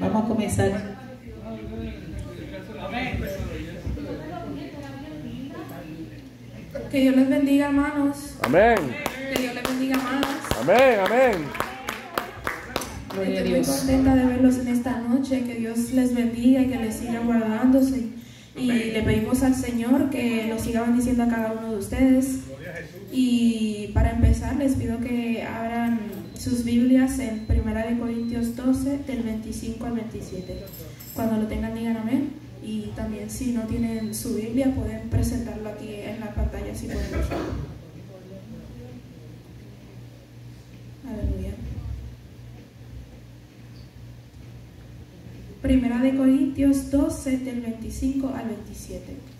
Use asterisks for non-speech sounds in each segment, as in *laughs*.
Vamos a comenzar. Que Dios les bendiga, hermanos. Amén. Que Dios les bendiga, hermanos. Amén, amén. Estoy muy contenta de verlos en esta noche. Que Dios les bendiga y que les siga guardándose. Y le pedimos al Señor que los siga bendiciendo a cada uno de ustedes. Y para empezar, les pido que abran sus Biblias en 1 de Corintios 12, del 25 al 27. Cuando lo tengan, digan amén. Y también, si no tienen su Biblia, pueden presentarlo aquí en la pantalla si pueden. Aleluya. Primera de Corintios 12 del 25 al 27.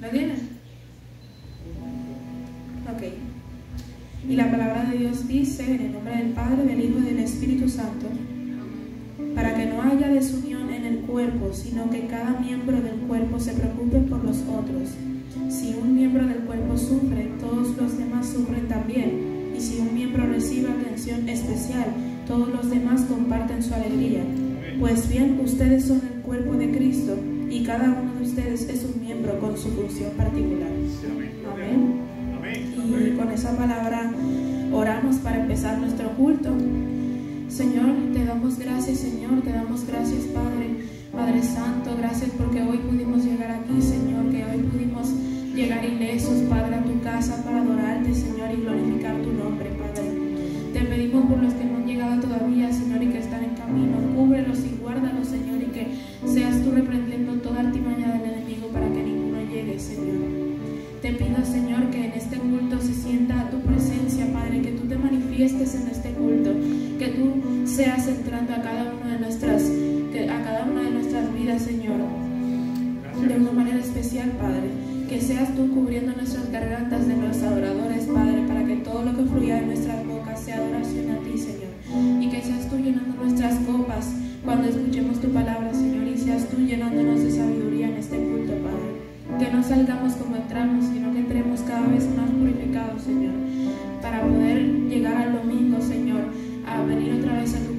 ¿Lo tienen? Ok. Y la palabra de Dios dice, en el nombre del Padre, del Hijo y del Espíritu Santo, para que no haya desunión en el cuerpo, sino que cada miembro del cuerpo se preocupe por los otros. Si un miembro del cuerpo sufre, todos los demás sufren también. Y si un miembro recibe atención especial, todos los demás comparten su alegría. Pues bien, ustedes son el cuerpo de Cristo y cada uno de ustedes es un miembro con su función particular. Amén. Y con esa palabra oramos para empezar nuestro culto. Señor, te damos gracias, Señor, te damos gracias, Padre, Padre Santo, gracias porque hoy pudimos llegar aquí, Señor, que hoy pudimos llegar ilesos, Padre, a tu casa para adorarte, Señor, y glorificar tu nombre, Padre. Te pedimos por los que no han llegado todavía, Señor, y que están en camino, cúbrelos y guárdalos, Señor, y que seas tú reprendiendo toda artimaña del enemigo para que ninguno llegue, Señor. Te pido, Señor, que en este culto se sienta tu presencia, Padre, que tú te manifiestes en este culto, que tú seas entrando a cada una de nuestras, a cada una de nuestras vidas, Señor, de una manera especial, Padre. Que seas tú cubriendo nuestras gargantas de los adoradores, Padre, para que todo lo que fluya de nuestras bocas sea adoración a ti, Señor. Y que seas tú llenando nuestras copas cuando escuchemos tu palabra, Señor, seas tú llenándonos de sabiduría en este culto, Padre. Que no salgamos como entramos, sino que entremos cada vez más purificados, Señor, para poder llegar al domingo, Señor, a venir otra vez a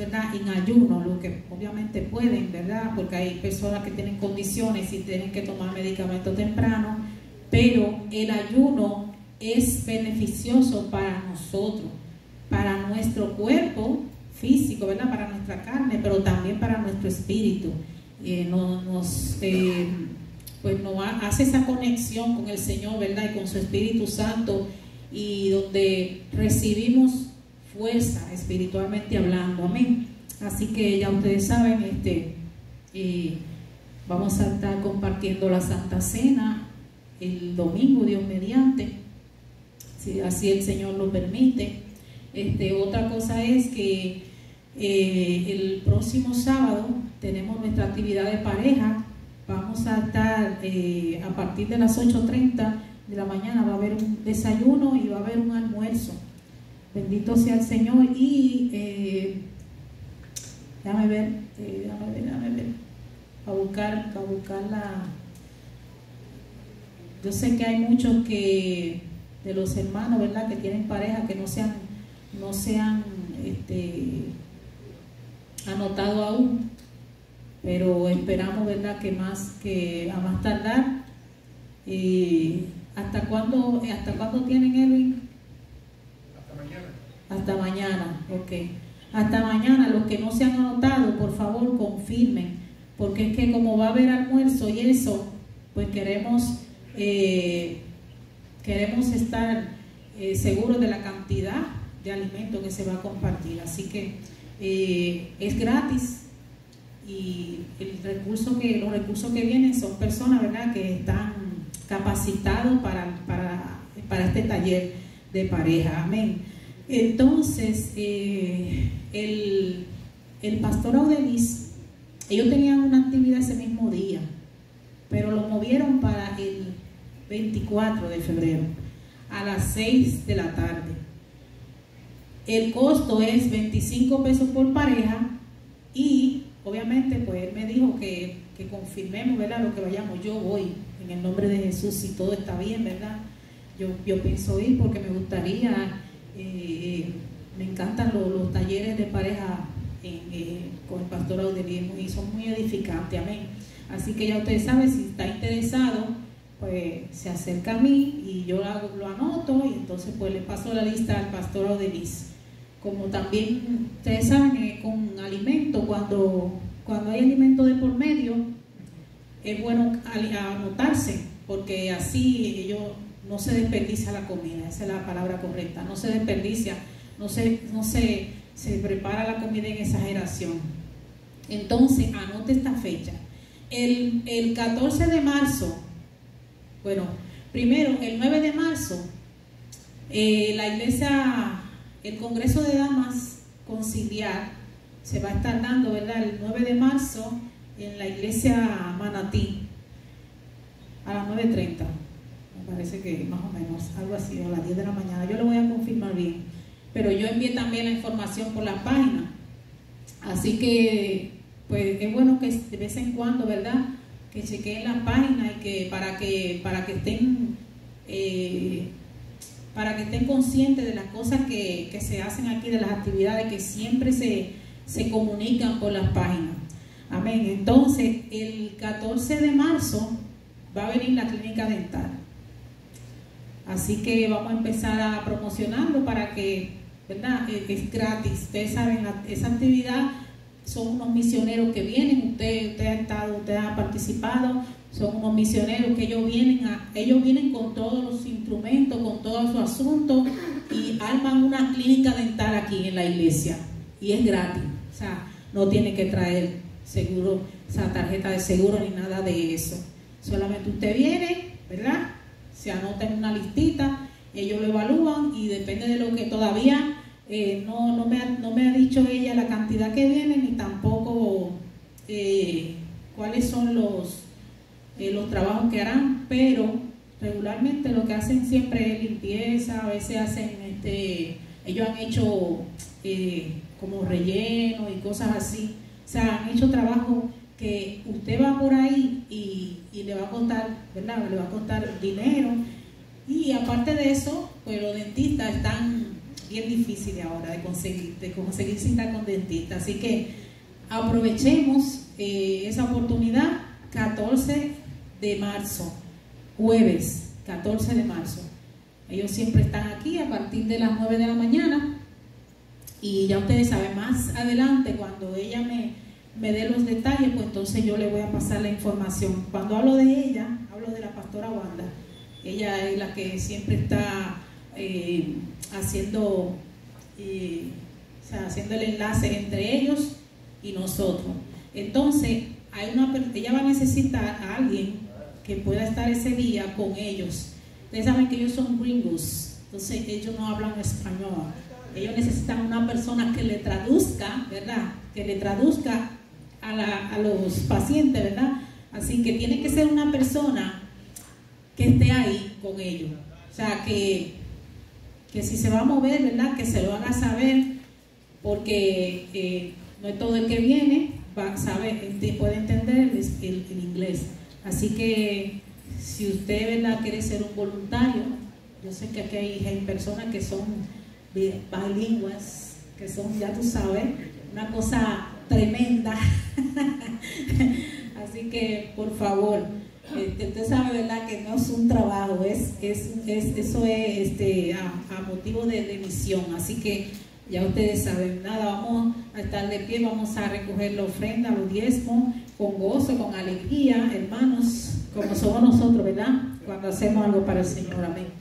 ¿verdad? En ayuno, lo que obviamente pueden, ¿verdad? Porque hay personas que tienen condiciones y tienen que tomar medicamentos temprano, pero el ayuno es beneficioso para nosotros, para nuestro cuerpo físico, ¿verdad? Para nuestra carne, pero también para nuestro espíritu. Eh, nos, eh, pues nos hace esa conexión con el Señor, ¿verdad? Y con su Espíritu Santo y donde recibimos fuerza espiritualmente hablando. Amén. Así que ya ustedes saben, este, eh, vamos a estar compartiendo la Santa Cena el domingo, Dios mediante, si así el Señor lo permite. Este, otra cosa es que eh, el próximo sábado tenemos nuestra actividad de pareja. Vamos a estar eh, a partir de las 8.30 de la mañana va a haber un desayuno y va a haber un almuerzo. Bendito sea el Señor. Y eh, déjame ver, eh, déjame ver, déjame ver. A buscar, a buscar la. Yo sé que hay muchos que de los hermanos, ¿verdad? Que tienen pareja que no sean, no sean este, anotado aún, pero esperamos, ¿verdad? Que más que a más tardar. Eh, ¿Hasta cuándo, hasta cuándo tienen Edwin? Hasta mañana. Ok. Hasta mañana, los que no se han anotado, por favor, confirmen, porque es que como va a haber almuerzo y eso, pues queremos, eh, queremos estar eh, seguros de la cantidad de alimento que se va a compartir. Así que eh, es gratis y el recurso que, los recursos que vienen son personas, ¿verdad?, que están capacitado para, para, este taller de pareja. Amén. Entonces, eh, el, el pastor Audelis, ellos tenían una actividad ese mismo día, pero lo movieron para el 24 de febrero a las 6 de la tarde. El costo es 25 pesos por pareja y obviamente pues él me dijo que, que confirmemos ¿verdad? lo que vayamos. Yo voy, en el nombre de Jesús, si todo está bien, ¿verdad? Yo, yo pienso ir porque me gustaría, eh, me encantan los, talleres de pareja eh, con el pastor Audelino y son muy edificantes, amén. Así que ya ustedes saben, si está interesado, pues se acerca a mí y yo lo, anoto y entonces pues le paso la lista al pastor Audelis. Como también ustedes saben que con alimento, cuando, cuando hay alimento de por medio, es bueno anotarse, porque así ellos no se desperdicia la comida, esa es la palabra correcta, no se desperdicia, no se, no se, se prepara la comida en exageración. Entonces, anote esta fecha. El, el 14 de marzo, bueno, primero, el 9 de marzo, eh, la iglesia, el Congreso de Damas Conciliar, se va a estar dando, ¿verdad? El 9 de marzo en la iglesia Manatí a las 9.30. Parece que más o menos, algo así, a las 10 de la mañana. Yo lo voy a confirmar bien. Pero yo envié también la información por la página. Así que, pues es bueno que de vez en cuando, ¿verdad? Que chequeen la página y que para que, para que estén... Eh, para que estén conscientes de las cosas que, que, se hacen aquí, de las actividades que siempre se, se comunican por las páginas. Amén. Entonces, el 14 de marzo va a venir la clínica dental. Así que vamos a empezar a promocionarlo para que, ¿verdad? Es gratis. Ustedes saben, esa actividad son unos misioneros que vienen, usted, usted ha estado, usted ha participado, son unos misioneros que ellos vienen a, ellos vienen con todos los instrumentos, con todo su asunto y arman una clínica dental aquí en la iglesia y es gratis, o sea, no tiene que traer seguro, esa tarjeta de seguro ni nada de eso. Solamente usted viene, ¿verdad? Se anota en una listita ellos lo evalúan y depende de lo que todavía eh, no, no, me ha, no me ha dicho ella la cantidad que viene ni tampoco eh, cuáles son los, eh, los trabajos que harán, pero regularmente lo que hacen siempre es limpieza, a veces hacen, este, ellos han hecho eh, como relleno y cosas así, o sea, han hecho trabajo que usted va por ahí y, y le va a costar, ¿verdad? Le va a costar dinero y aparte de eso, pues los dentistas están bien difíciles ahora de conseguir, de conseguir cita con dentistas, así que aprovechemos eh, esa oportunidad 14 de marzo, jueves 14 de marzo. Ellos siempre están aquí a partir de las 9 de la mañana y ya ustedes saben, más adelante cuando ella me, me dé los detalles, pues entonces yo le voy a pasar la información. Cuando hablo de ella, hablo de la pastora Wanda. Ella es la que siempre está eh, haciendo, eh, o sea, haciendo el enlace entre ellos y nosotros. Entonces, hay una, ella va a necesitar a alguien que pueda estar ese día con ellos. Ustedes saben que ellos son gringos, entonces ellos no hablan español. Ellos necesitan una persona que le traduzca, ¿verdad? Que le traduzca a, la, a los pacientes, ¿verdad? Así que tiene que ser una persona que esté ahí con ellos. O sea, que, que si se va a mover, ¿verdad? Que se lo haga saber, porque eh, no es todo el que viene, va, sabe, puede entender el, el, el, inglés. Así que si usted, ¿verdad? Quiere ser un voluntario, yo sé que aquí hay, hay personas que son bilingües, que son, ya tú sabes, una cosa tremenda. *laughs* Así que, por favor, este, usted sabe, ¿verdad?, que no es un trabajo, es, es, es eso es este, a, motivo de, de, misión. Así que ya ustedes saben, nada, vamos a estar de pie, vamos a recoger la ofrenda, los diezmos, con gozo, con alegría, hermanos, como somos nosotros, ¿verdad?, cuando hacemos algo para el Señor. Amén.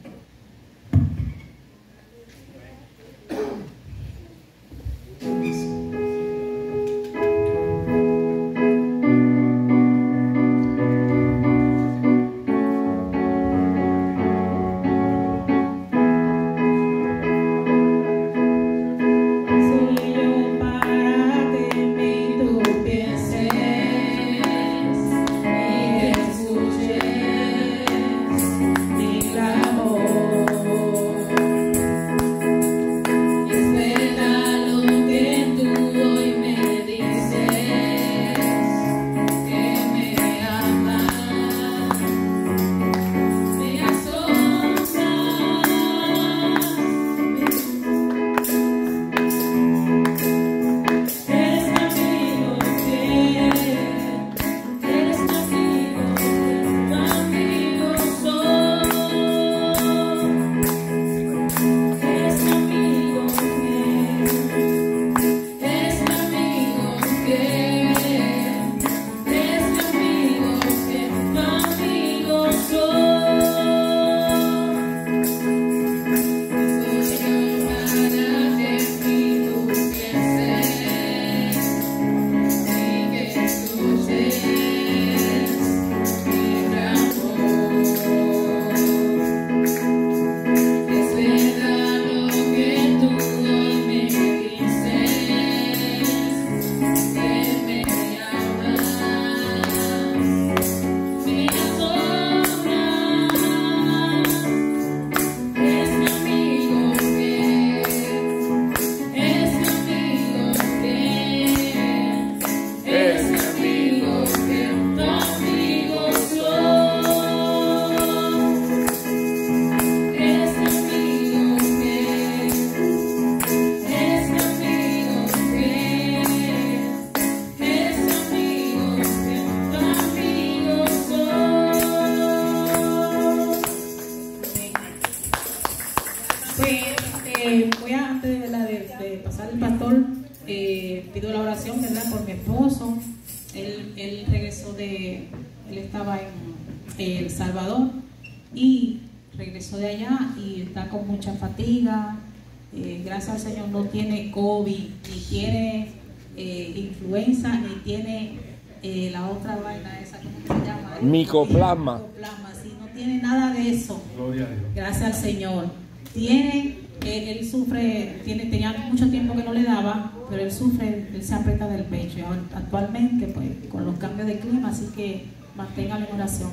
Micoplasma. Micoplasma, sí, no tiene nada de eso. Gloria a Dios. Gracias al Señor. Tiene, él sufre, tiene, tenía mucho tiempo que no le daba, pero él sufre, él se aprieta del pecho. Actualmente, pues, con los cambios de clima, así que manténgalo en oración.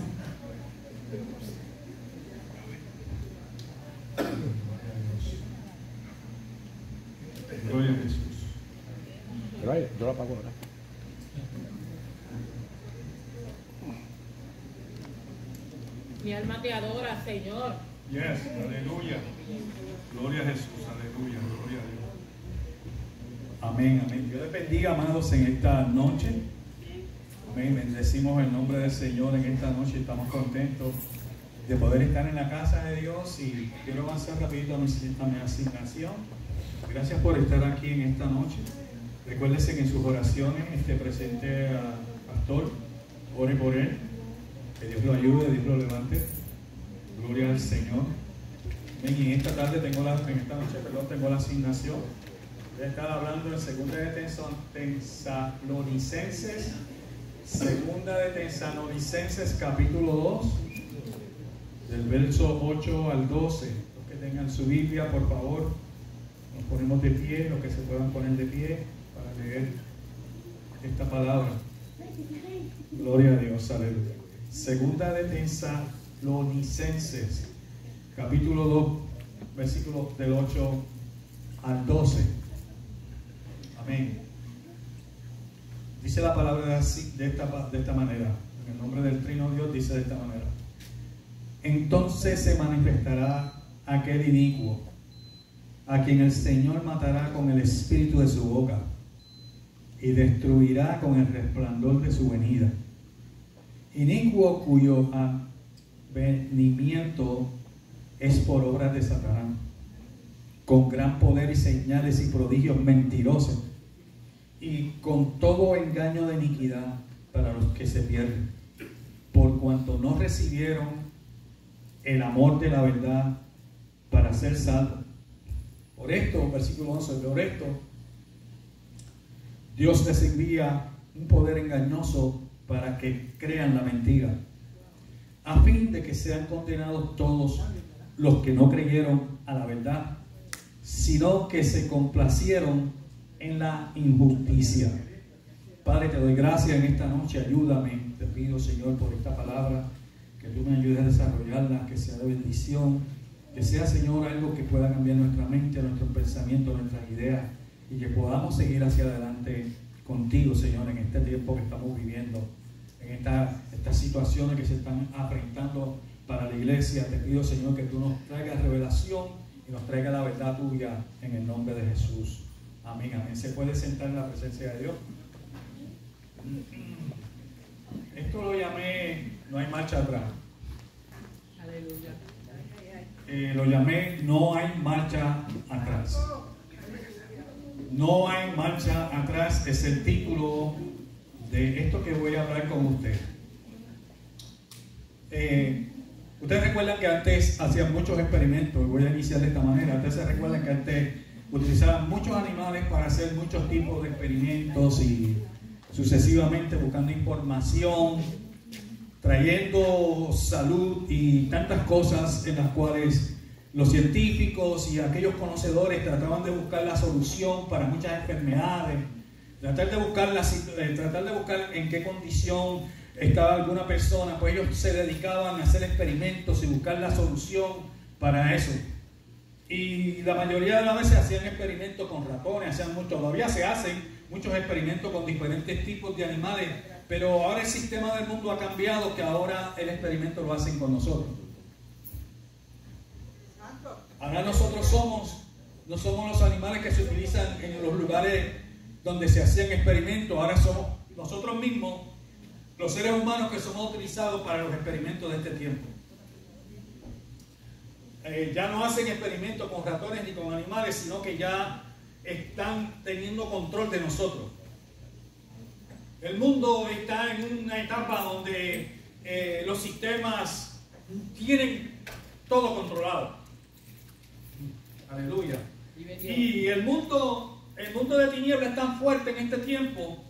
Gloria a Jesús. Pero ahí, yo la pago ahora. Mi alma te adora, Señor. Yes, aleluya. Gloria a Jesús, aleluya, gloria a Dios. Amén, amén. Dios les bendiga, amados, en esta noche. Amén. Bendecimos el nombre del Señor en esta noche. Estamos contentos de poder estar en la casa de Dios y quiero avanzar rapidito a mi, a asignación. Gracias por estar aquí en esta noche. Recuérdese que en sus oraciones esté presente al pastor. Ore por él. Que Dios lo ayude, Dios lo levante. Gloria al Señor. En esta tarde tengo la, en esta noche, perdón, tengo la asignación. Voy a estar hablando en segunda de Tesalonicenses, segunda de Tesalonicenses, capítulo 2, del verso 8 al 12. Los que tengan su Biblia, por favor, nos ponemos de pie, los que se puedan poner de pie para leer esta palabra. Gloria a Dios, aleluya. Segunda de Tesalonicenses, capítulo 2, versículos del 8 al 12. Dice la palabra de esta, de esta manera. En el nombre del Trino Dios dice de esta manera. Entonces se manifestará aquel inicuo, a quien el Señor matará con el espíritu de su boca y destruirá con el resplandor de su venida. Inicuo cuyo avenimiento es por obras de Satanás, con gran poder y señales y prodigios mentirosos, y con todo engaño de iniquidad para los que se pierden, por cuanto no recibieron el amor de la verdad para ser salvos. Por esto, versículo 11, por esto, Dios les envía un poder engañoso para que crean la mentira, a fin de que sean condenados todos los que no creyeron a la verdad, sino que se complacieron en la injusticia. Padre, te doy gracias en esta noche, ayúdame, te pido Señor por esta palabra, que tú me ayudes a desarrollarla, que sea de bendición, que sea Señor algo que pueda cambiar nuestra mente, nuestros pensamientos, nuestras ideas, y que podamos seguir hacia adelante contigo, Señor, en este tiempo que estamos viviendo, en esta- estas situaciones que se están afrontando para la iglesia. Te pido, Señor, que tú nos traigas revelación y nos traigas la verdad tuya en el nombre de Jesús. Amén, amén. ¿Se puede sentar en la presencia de Dios? Esto lo llamé, no hay marcha atrás. Aleluya. Eh, lo llamé No hay marcha atrás. No hay marcha atrás es el título de esto que voy a hablar con usted. Eh, Ustedes recuerdan que antes hacían muchos experimentos, y voy a iniciar de esta manera. Ustedes se recuerdan que antes utilizaban muchos animales para hacer muchos tipos de experimentos y sucesivamente buscando información, trayendo salud y tantas cosas en las cuales los científicos y aquellos conocedores trataban de buscar la solución para muchas enfermedades, tratar de buscar, la, eh, tratar de buscar en qué condición estaba alguna persona, pues ellos se dedicaban a hacer experimentos y buscar la solución para eso. Y la mayoría de las veces hacían experimentos con ratones, hacían mucho, todavía se hacen muchos experimentos con diferentes tipos de animales, pero ahora el sistema del mundo ha cambiado que ahora el experimento lo hacen con nosotros. Ahora nosotros somos, no somos los animales que se utilizan en los lugares donde se hacían experimentos, ahora somos nosotros mismos, los seres humanos que somos utilizados para los experimentos de este tiempo. Eh, ya no hacen experimentos con ratones ni con animales, sino que ya están teniendo control de nosotros. El mundo está en una etapa donde eh, los sistemas tienen todo controlado. Aleluya. Y el mundo, el mundo de tinieblas es tan fuerte en este tiempo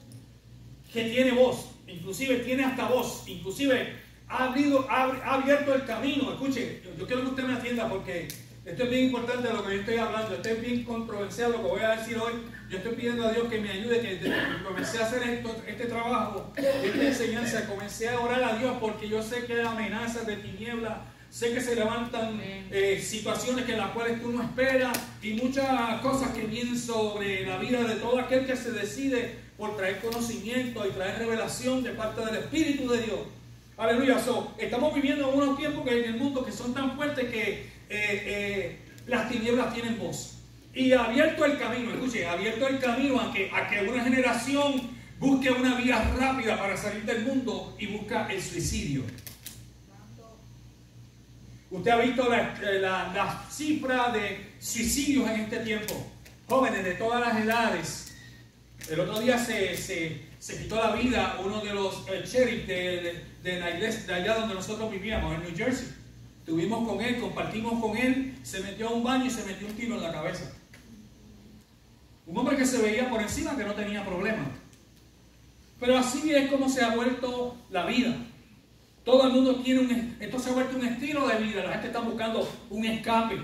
que tiene voz, inclusive tiene hasta voz, inclusive ha, abrido, ha, ha abierto el camino. Escuche, yo, yo quiero que usted me atienda porque esto es bien importante de lo que yo estoy hablando. Esto es bien controversial lo que voy a decir hoy. Yo estoy pidiendo a Dios que me ayude, que desde que comencé a hacer esto, este trabajo, esta enseñanza, comencé a orar a Dios porque yo sé que hay amenazas de tinieblas, sé que se levantan eh, situaciones que en las cuales tú no esperas y muchas cosas que vienen sobre la vida de todo aquel que se decide por traer conocimiento y traer revelación de parte del Espíritu de Dios. Aleluya. So, estamos viviendo en unos tiempos que en el mundo que son tan fuertes que eh, eh, las tinieblas tienen voz. Y ha abierto el camino, escuche, ha abierto el camino a que, una generación busque una vía rápida para salir del mundo y busca el suicidio. Usted ha visto la, eh, la cifra de suicidios en este tiempo. Jóvenes de todas las edades. El otro día se, se, se quitó la vida uno de los eh, sheriff de, de, de allá donde nosotros vivíamos, en New Jersey. Estuvimos con él, compartimos con él, se metió a un baño y se metió un tiro en la cabeza. Un hombre que se veía por encima que no tenía problema. Pero así es como se ha vuelto la vida. Todo el mundo tiene un... Esto ha vuelto un estilo de vida. La gente está buscando un escape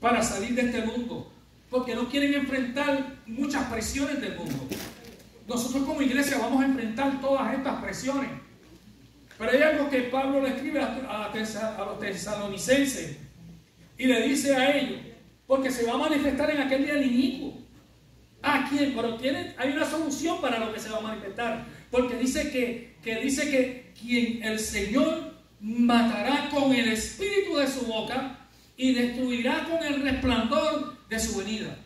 para salir de este mundo. Porque no quieren enfrentar muchas presiones del mundo. Nosotros como iglesia vamos a enfrentar todas estas presiones. Pero hay algo que Pablo le escribe a, a los tesalonicenses y le dice a ellos, porque se va a manifestar en aquel día el inicuo. ¿A quién? Pero tiene, hay una solución para lo que se va a manifestar. Porque dice que, que dice que quien el Señor matará con el espíritu de su boca y destruirá con el resplandor de su venida.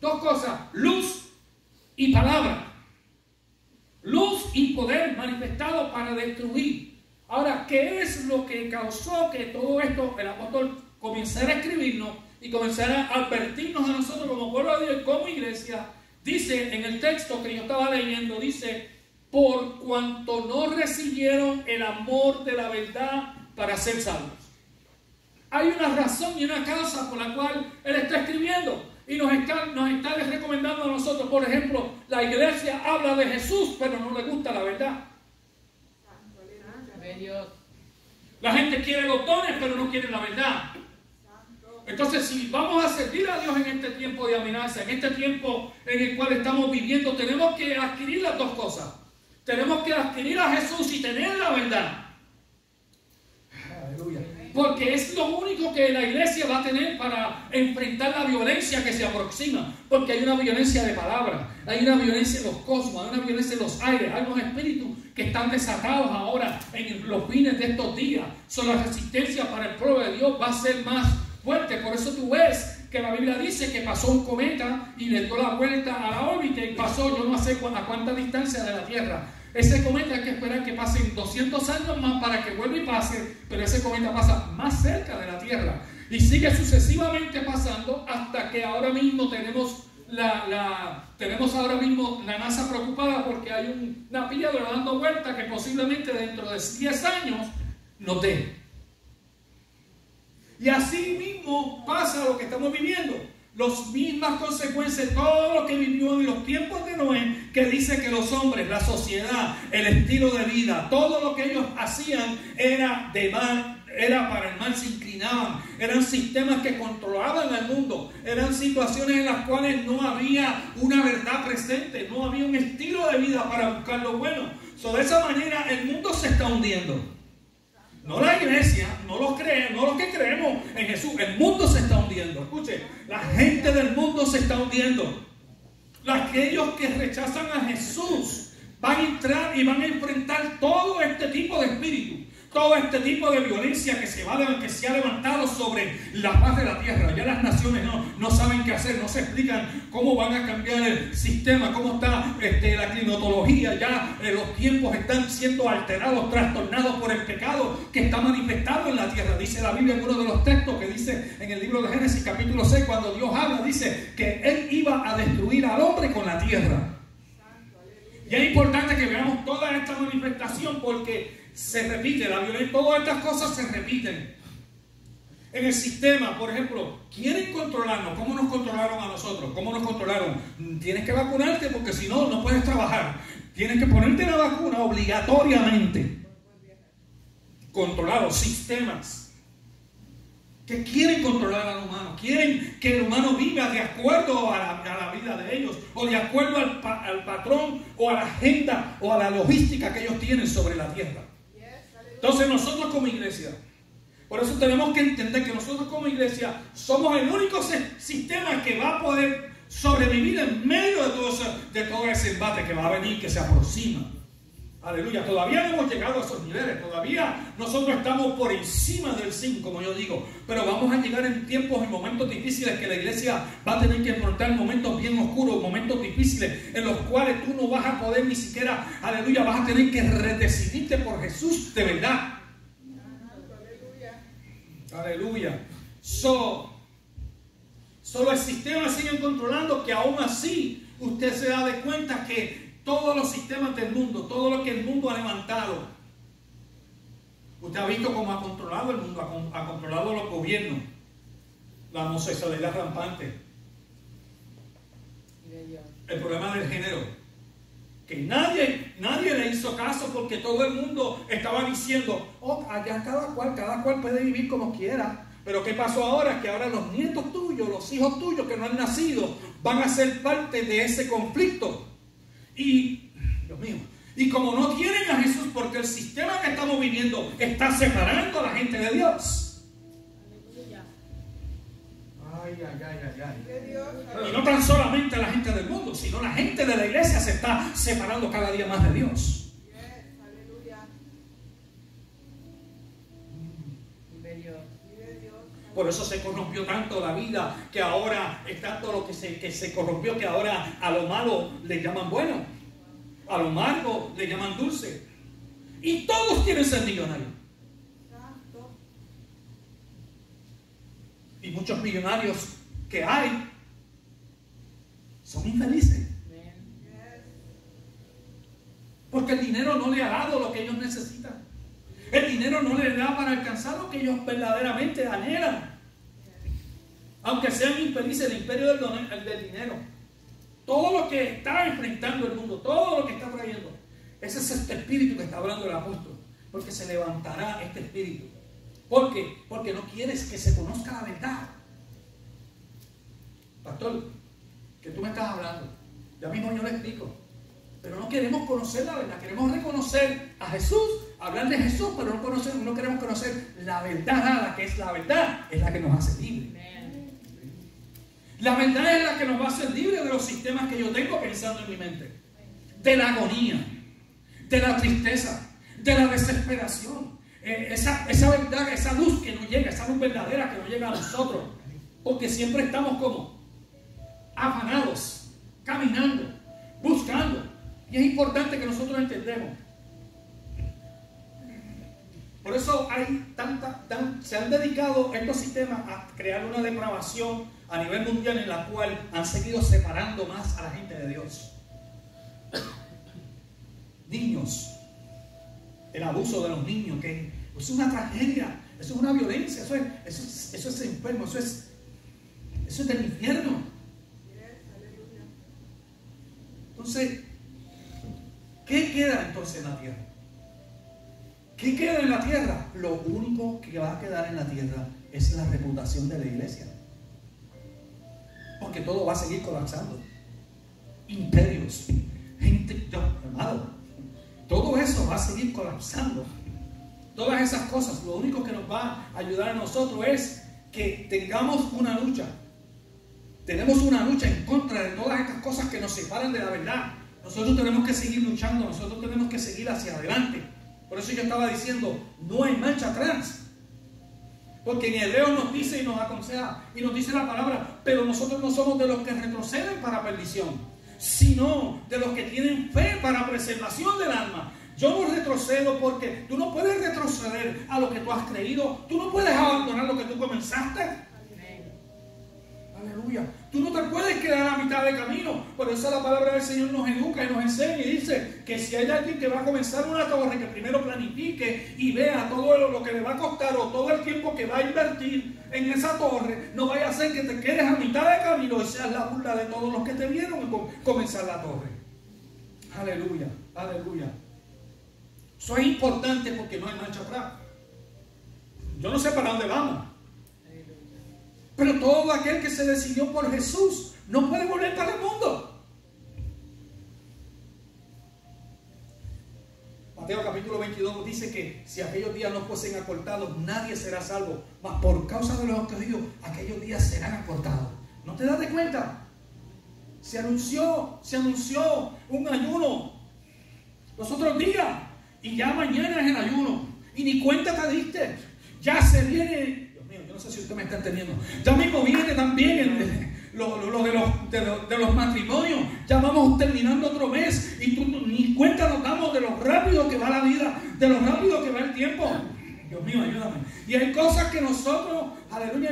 Dos cosas, luz y palabra. Poder manifestado para destruir. Ahora, ¿qué es lo que causó que todo esto el apóstol comenzara a escribirnos y comenzara a advertirnos a nosotros como pueblo de Dios, como iglesia? Dice en el texto que yo estaba leyendo, dice, por cuanto no recibieron el amor de la verdad para ser salvos. Hay una razón y una causa por la cual él está escribiendo. Y nos está, nos está recomendando a nosotros, por ejemplo, la iglesia habla de Jesús, pero no le gusta la verdad. La gente quiere los dones, pero no quiere la verdad. Entonces, si vamos a servir a Dios en este tiempo de amenaza, en este tiempo en el cual estamos viviendo, tenemos que adquirir las dos cosas. Tenemos que adquirir a Jesús y tener la verdad. Porque es lo único que la iglesia va a tener para enfrentar la violencia que se aproxima. Porque hay una violencia de palabras, hay una violencia en los cosmos, hay una violencia en los aires, hay unos espíritus que están desatados ahora en los fines de estos días. So, la resistencia para el pueblo de Dios va a ser más fuerte. Por eso tú ves que la Biblia dice que pasó un cometa y le dio la vuelta a la órbita y pasó yo no sé a cuánta distancia de la Tierra. Ese cometa hay que esperar que pasen 200 años más para que vuelva y pase, pero ese cometa pasa más cerca de la Tierra y sigue sucesivamente pasando hasta que ahora mismo tenemos la, tenemos ahora mismo la NASA preocupada porque hay un, una piedra dando vuelta que posiblemente dentro de 10 años nos dé. Y así mismo pasa lo que estamos viviendo las mismas consecuencias, todo lo que vivió en los tiempos de Noé, que dice que los hombres, la sociedad, el estilo de vida, todo lo que ellos hacían era de mal, era para el mal, se inclinaban, eran sistemas que controlaban al mundo, eran situaciones en las cuales no había una verdad presente, no había un estilo de vida para buscar lo bueno. So, de esa manera el mundo se está hundiendo. No la iglesia, no los creen, no los que creemos en Jesús. El mundo se está hundiendo. Escuche, la gente del mundo se está hundiendo. Aquellos que rechazan a Jesús van a entrar y van a enfrentar todo este tipo de espíritu todo este tipo de violencia que se, va, que se ha levantado sobre la paz de la tierra. Ya las naciones no, no saben qué hacer, no se explican cómo van a cambiar el sistema, cómo está este, la climatología. Ya eh, los tiempos están siendo alterados, trastornados por el pecado que está manifestado en la tierra. Dice la Biblia en uno de los textos que dice en el libro de Génesis capítulo 6, cuando Dios habla, dice que Él iba a destruir al hombre con la tierra. Y es importante que veamos toda esta manifestación porque se repite, la violencia, todas estas cosas se repiten. En el sistema, por ejemplo, quieren controlarnos. ¿Cómo nos controlaron a nosotros? ¿Cómo nos controlaron? Tienes que vacunarte porque si no, no puedes trabajar. Tienes que ponerte la vacuna obligatoriamente. controlados, sistemas que quieren controlar al humano, quieren que el humano viva de acuerdo a la, a la vida de ellos, o de acuerdo al, pa- al patrón, o a la agenda, o a la logística que ellos tienen sobre la tierra. Entonces nosotros como iglesia, por eso tenemos que entender que nosotros como iglesia somos el único sistema que va a poder sobrevivir en medio de todo, ese, de todo ese embate que va a venir, que se aproxima. Aleluya, todavía no hemos llegado a esos niveles, todavía nosotros estamos por encima del 5, como yo digo, pero vamos a llegar en tiempos, en momentos difíciles que la iglesia va a tener que enfrentar momentos bien oscuros, momentos difíciles en los cuales tú no vas a poder ni siquiera, aleluya, vas a tener que redecidirte por Jesús de verdad. Aleluya. So, solo el sistema siguen controlando que aún así usted se da de cuenta que todos los sistemas del mundo, todo lo que el mundo ha levantado, usted ha visto cómo ha controlado el mundo, ha, con- ha controlado los gobiernos, la homosexualidad rampante, el problema del género, que nadie, nadie le hizo caso porque todo el mundo estaba diciendo, oh, allá cada cual, cada cual puede vivir como quiera. Pero ¿qué pasó ahora? Que ahora los nietos tuyos, los hijos tuyos que no han nacido, van a ser parte de ese conflicto. Y, Dios mío, y como no tienen a Jesús, porque el sistema que estamos viviendo está separando a la gente de Dios. Ay, ay, ay, ay. Y no tan solamente la gente del mundo, sino la gente de la iglesia se está separando cada día más de Dios. Por eso se corrompió tanto la vida que ahora es tanto lo que se, que se corrompió que ahora a lo malo le llaman bueno, a lo amargo le llaman dulce. Y todos quieren ser millonarios. Y muchos millonarios que hay son infelices. Porque el dinero no le ha dado lo que ellos necesitan. El dinero no les da para alcanzar lo que ellos verdaderamente anhelan. Aunque sean infelices, el imperio del, dinero. Todo lo que está enfrentando el mundo, todo lo que está trayendo, ese es este espíritu que está hablando el apóstol. Porque se levantará este espíritu. ¿Por qué? Porque no quieres que se conozca la verdad. Pastor, que tú me estás hablando. Ya mismo yo le explico. Pero no queremos conocer la verdad, queremos reconocer a Jesús, hablar de Jesús, pero no, no queremos conocer la verdad nada, que es la verdad, es la que nos hace libres. La verdad es la que nos va a hacer libres de los sistemas que yo tengo pensando en mi mente. De la agonía, de la tristeza, de la desesperación. Eh, esa, esa verdad, esa luz que no llega, esa luz verdadera que no llega a nosotros. Porque siempre estamos como afanados, caminando, buscando. Y es importante que nosotros entendemos. Por eso hay tanta, tan- se han dedicado estos sistemas a crear una depravación a nivel mundial en la cual han seguido separando más a la gente de Dios. Niños, el abuso de los niños, que es una tragedia, eso es una violencia, eso es, eso es, es enfermo, eso es, eso es del infierno. Entonces, ¿qué queda entonces en la tierra? ¿Qué queda en la tierra? Lo único que va a quedar en la tierra es la reputación de la iglesia. Porque todo va a seguir colapsando. Imperios, gente, hermano, todo eso va a seguir colapsando. Todas esas cosas, lo único que nos va a ayudar a nosotros es que tengamos una lucha. Tenemos una lucha en contra de todas estas cosas que nos separan de la verdad. Nosotros tenemos que seguir luchando, nosotros tenemos que seguir hacia adelante. Por eso yo estaba diciendo, no hay marcha atrás. Porque en hebreo nos dice y nos aconseja y nos dice la palabra, pero nosotros no somos de los que retroceden para perdición, sino de los que tienen fe para preservación del alma. Yo no retrocedo porque tú no puedes retroceder a lo que tú has creído, tú no puedes abandonar lo que tú comenzaste. Aleluya. Tú no te puedes quedar a mitad de camino. Por eso la palabra del Señor nos educa y nos enseña y dice que si hay alguien que va a comenzar una torre, que primero planifique y vea todo lo, que le va a costar o todo el tiempo que va a invertir en esa torre, no vaya a ser que te quedes a mitad de camino y seas la burla de todos los que te vieron com- comenzar la torre. Aleluya, aleluya. Eso es importante porque no hay marcha atrás. Yo no sé para dónde vamos. Pero todo aquel que se decidió por Jesús no puede volver para el mundo. Mateo capítulo 22 nos dice que si aquellos días no fuesen acortados, nadie será salvo. Mas por causa de los escogidos, aquellos días serán acortados. ¿No te das de cuenta? Se anunció, se anunció un ayuno los otros días. Y ya mañana es el ayuno. Y ni cuenta te diste. Ya se viene. Sé si usted me está entendiendo. Ya mismo viene también lo, lo de, los, de, los, de, los, matrimonios. Ya vamos terminando otro mes y tú ni cuenta nos damos de lo rápido que va la vida, de lo rápido que va el tiempo. Dios mío, ayúdame. Y hay cosas que nosotros, aleluya,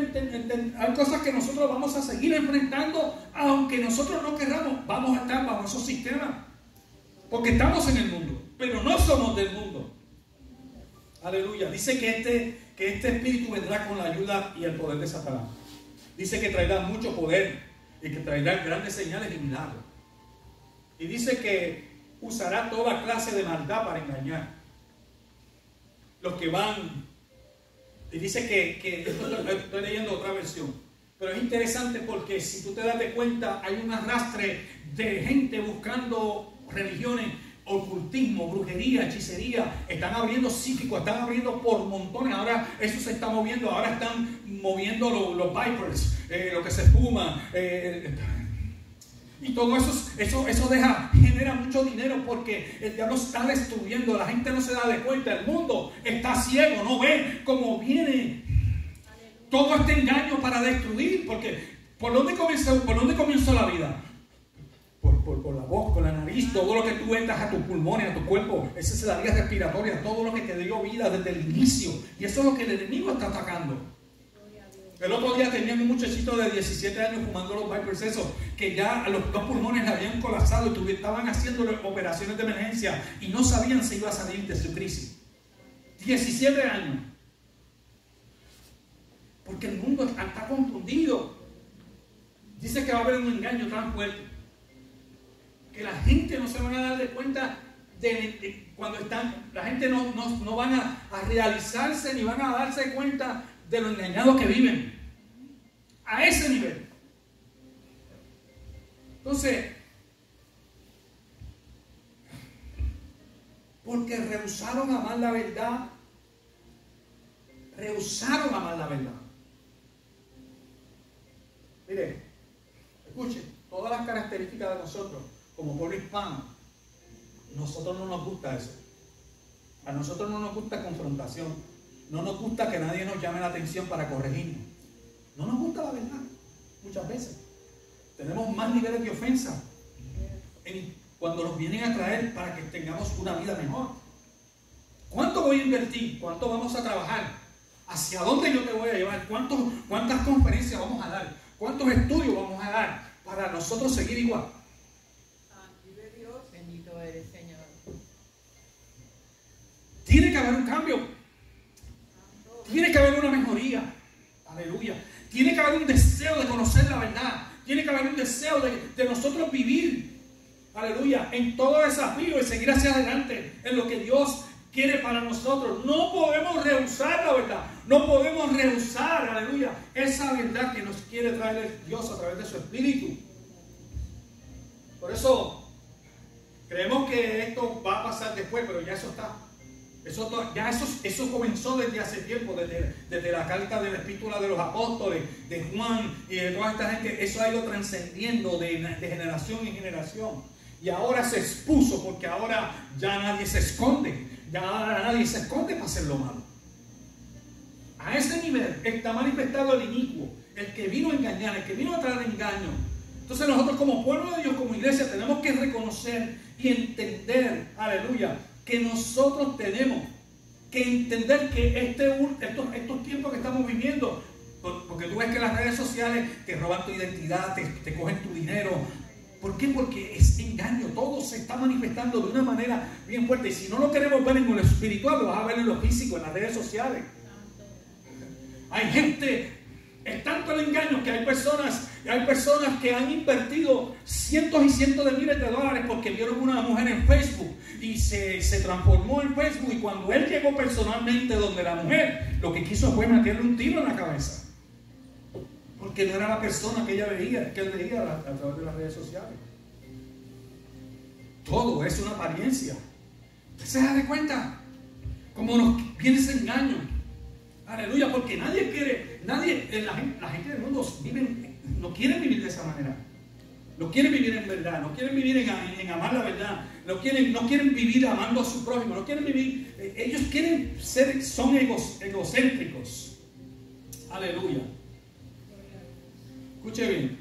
hay cosas que nosotros vamos a seguir enfrentando, aunque nosotros no queramos, vamos a estar bajo esos sistemas. Porque estamos en el mundo, pero no somos del mundo. Aleluya. Dice que este, que este espíritu vendrá con la ayuda y el poder de Satanás. Dice que traerá mucho poder y que traerá grandes señales y milagros. Y dice que usará toda clase de maldad para engañar. Los que van. Y dice que, que estoy leyendo otra versión. Pero es interesante porque si tú te das de cuenta, hay un arrastre de gente buscando religiones, ocultismo, brujería, hechicería, están abriendo psíquico, están abriendo por montones. Ahora eso se está moviendo, ahora están moviendo los, vipers, eh, lo que se espuma. Eh, y todo eso, eso, eso deja, genera mucho dinero porque el diablo está destruyendo, la gente no se da de cuenta, el mundo está ciego, no ve cómo viene todo este engaño para destruir, porque ¿por dónde comenzó, por dónde comenzó la vida? Por, la voz, con la nariz, todo lo que tú entras a tus pulmones, a tu cuerpo, esa es la vía respiratoria, todo lo que te dio vida desde el inicio. Y eso es lo que el enemigo está atacando. El otro día tenía un muchachito de 17 años fumando los Vipers, que ya los dos pulmones habían colapsado y estaban haciendo operaciones de emergencia y no sabían si iba a salir de su crisis. 17 años. Porque el mundo está confundido. Dice que va a haber un engaño tan fuerte que la gente no se van a dar de cuenta de, cuando están, la gente no, no, no van a, a realizarse ni van a darse cuenta de lo engañados que viven. A ese nivel. Entonces, porque rehusaron amar la verdad, rehusaron amar la verdad. Mire, escuchen, todas las características de nosotros como pueblo hispano, nosotros no nos gusta eso. A nosotros no nos gusta confrontación. No nos gusta que nadie nos llame la atención para corregirnos. No nos gusta la verdad, muchas veces. Tenemos más niveles de ofensa en, cuando nos vienen a traer para que tengamos una vida mejor. ¿Cuánto voy a invertir? ¿Cuánto vamos a trabajar? ¿Hacia dónde yo te voy a llevar? ¿Cuántos, ¿Cuántas conferencias vamos a dar? ¿Cuántos estudios vamos a dar para nosotros seguir igual? Bendito eres, Señor. Tiene que haber un cambio. Tiene que haber una mejoría. Aleluya. Tiene que haber un deseo de conocer la verdad. Tiene que haber un deseo de, nosotros vivir. Aleluya. En todo desafío y seguir hacia adelante. En lo que Dios quiere para nosotros. No podemos rehusar la verdad. No podemos rehusar, aleluya, esa verdad que nos quiere traer Dios a través de su Espíritu. Por eso creemos que esto va a pasar después, pero ya eso está. Eso, ya eso, eso comenzó desde hace tiempo, desde, desde la carta de la epístola de los apóstoles, de Juan y de toda esta gente. Eso ha ido trascendiendo de, generación en generación. Y ahora se expuso porque ahora ya nadie se esconde. Ya nadie se esconde para hacer lo malo. A ese nivel está manifestado el inicuo, el que vino a engañar, el que vino a traer engaño. Entonces nosotros como pueblo de Dios, como iglesia, tenemos que reconocer y entender, aleluya, que nosotros tenemos que entender que este, estos, estos tiempos que estamos viviendo, porque tú ves que las redes sociales te roban tu identidad, te, te cogen tu dinero, ¿Por qué? Porque es engaño, todo se está manifestando de una manera bien fuerte. Y si no lo queremos ver en lo espiritual, lo vas a ver en lo físico, en las redes sociales. Hay gente Es tanto el engaño que hay personas, hay personas que han invertido cientos y cientos de miles de dólares porque vieron una mujer en Facebook y se, se transformó en Facebook y cuando él llegó personalmente donde la mujer, lo que quiso fue meterle un tiro en la cabeza. Porque no era la persona que ella veía, que él veía a, a través de las redes sociales. Todo es una apariencia. ¿Usted se da de cuenta? Como nos viene ese engaño. Aleluya, porque nadie quiere, nadie, eh, la gente, del mundo vive, no quiere vivir de esa manera. No quieren vivir en verdad, no quieren vivir en, en amar la verdad, no quieren, no quieren vivir amando a su prójimo, no quieren vivir, eh, ellos quieren ser, son egos, egocéntricos. Aleluya. Escuche bien.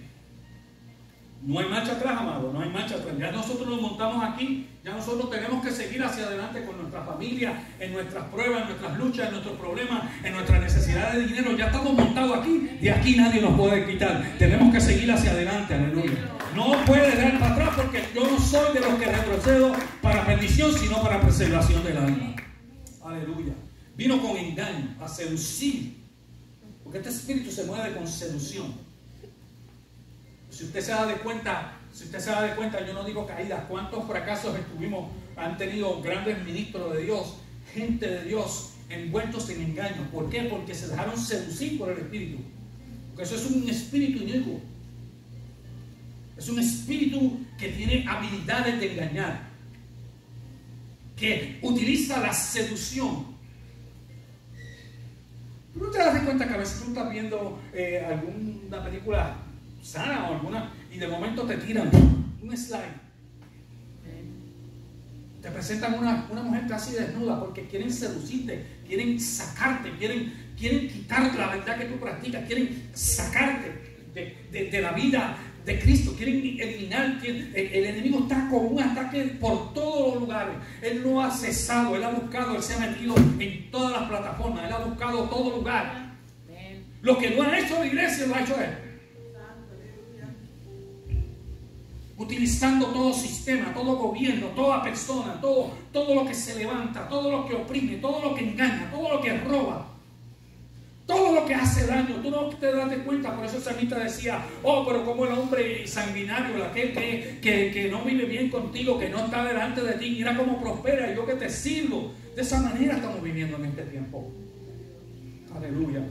No hay marcha atrás, amado, no hay marcha atrás. Ya nosotros nos montamos aquí, ya nosotros tenemos que seguir hacia adelante con nuestra familia, en nuestras pruebas, en nuestras luchas, en nuestros problemas, en nuestras necesidades de dinero. Ya estamos montados aquí, de aquí nadie nos puede quitar. Tenemos que seguir hacia adelante, aleluya. No puede dar para atrás porque yo no soy de los que retrocedo para bendición, sino para preservación del alma. Aleluya. Vino con engaño, a seducir. Porque este espíritu se mueve con seducción. Si usted se da de cuenta, si usted se da de cuenta, yo no digo caídas, cuántos fracasos estuvimos, han tenido grandes ministros de Dios, gente de Dios envueltos en engaño. ¿Por qué? Porque se dejaron seducir por el espíritu. Porque eso es un espíritu inicuo. Es un espíritu que tiene habilidades de engañar, que utiliza la seducción. ¿Tú no te das de cuenta que a veces tú estás viendo eh, alguna película sana o alguna, y de momento te tiran un slide. Te presentan una, una mujer casi desnuda porque quieren seducirte, quieren sacarte, quieren, quieren quitarte la verdad que tú practicas, quieren sacarte de, de, de la vida de Cristo, quieren eliminar, el, el, enemigo está con un ataque por todos los lugares. Él no ha cesado, él ha buscado, él se ha metido en todas las plataformas, él ha buscado todo lugar. Lo que no ha hecho la iglesia lo ha hecho él. Utilizando todo sistema, todo gobierno, toda persona, todo, todo lo que se levanta, todo lo que oprime, todo lo que engaña, todo lo que roba, todo lo que hace daño. Tú no te das de cuenta, por eso Samita decía, oh, pero como el hombre sanguinario, aquel que, que, que no vive bien contigo, que no está delante de ti, mira cómo prospera y yo que te sirvo. De esa manera estamos viviendo en este tiempo. Aleluya.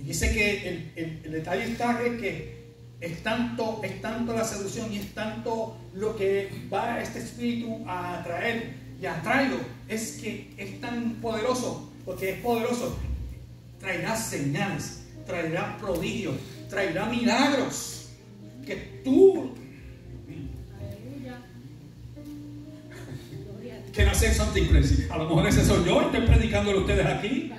Y dice que el, el, el detalle está en que es tanto, es tanto la seducción y es tanto lo que va este espíritu a atraer y atraerlo. Es que es tan poderoso, porque es poderoso. Traerá señales, traerá prodigios, traerá milagros. Que tú. *laughs* Que no sé something crazy. A lo mejor ese soy yo, estoy predicándole a ustedes aquí.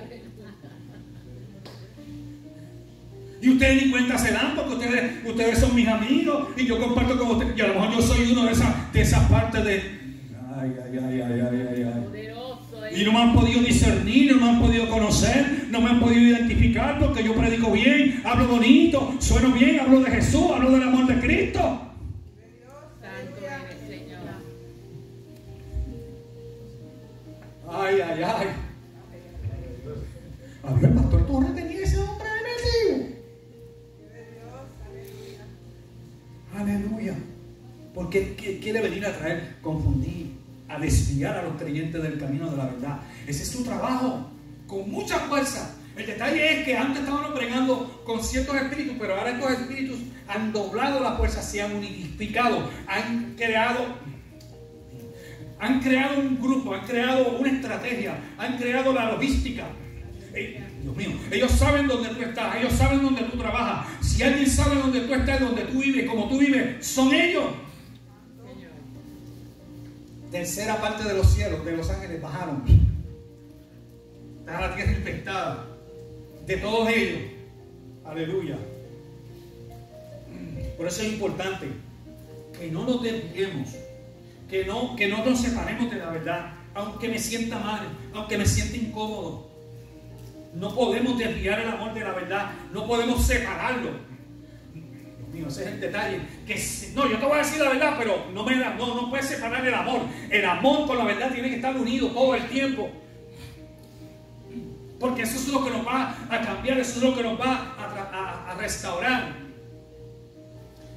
Y ustedes ni cuenta se dan porque ustedes, ustedes son mis amigos y yo comparto con ustedes. Y a lo mejor yo soy uno de esas de esa partes de. Ay, ay, ay, ay, ay, ay, ay. Y no me han podido discernir, no me han podido conocer, no me han podido identificar porque yo predico bien, hablo bonito, sueno bien, hablo de Jesús, hablo del amor de Cristo. Ay, ay, ay. A ver, el pastor Torres tenía ese hombre de metido. Aleluya. Porque quiere venir a traer, confundir, a desviar a los creyentes del camino de la verdad. Ese es su trabajo, con mucha fuerza. El detalle es que antes estaban bregando con ciertos espíritus, pero ahora estos espíritus han doblado la fuerza, se han unificado, han creado, han creado un grupo, han creado una estrategia, han creado la logística. Dios mío, ellos saben dónde tú estás, ellos saben dónde tú trabajas. Si alguien sabe dónde tú estás, dónde tú vives, cómo tú vives, son ellos. Tercera parte de los cielos, de los ángeles, bajaron. Está la tierra infectada. De todos ellos. Aleluya. Por eso es importante que no nos desviemos, que no, que no nos separemos de la verdad, aunque me sienta mal, aunque me sienta incómodo. No podemos desviar el amor de la verdad, no podemos separarlo. Dios mío, ese es el detalle. No, yo te voy a decir la verdad, pero no me no, no puedes separar el amor. El amor con la verdad tiene que estar unido todo el tiempo. Porque eso es lo que nos va a cambiar, eso es lo que nos va a restaurar.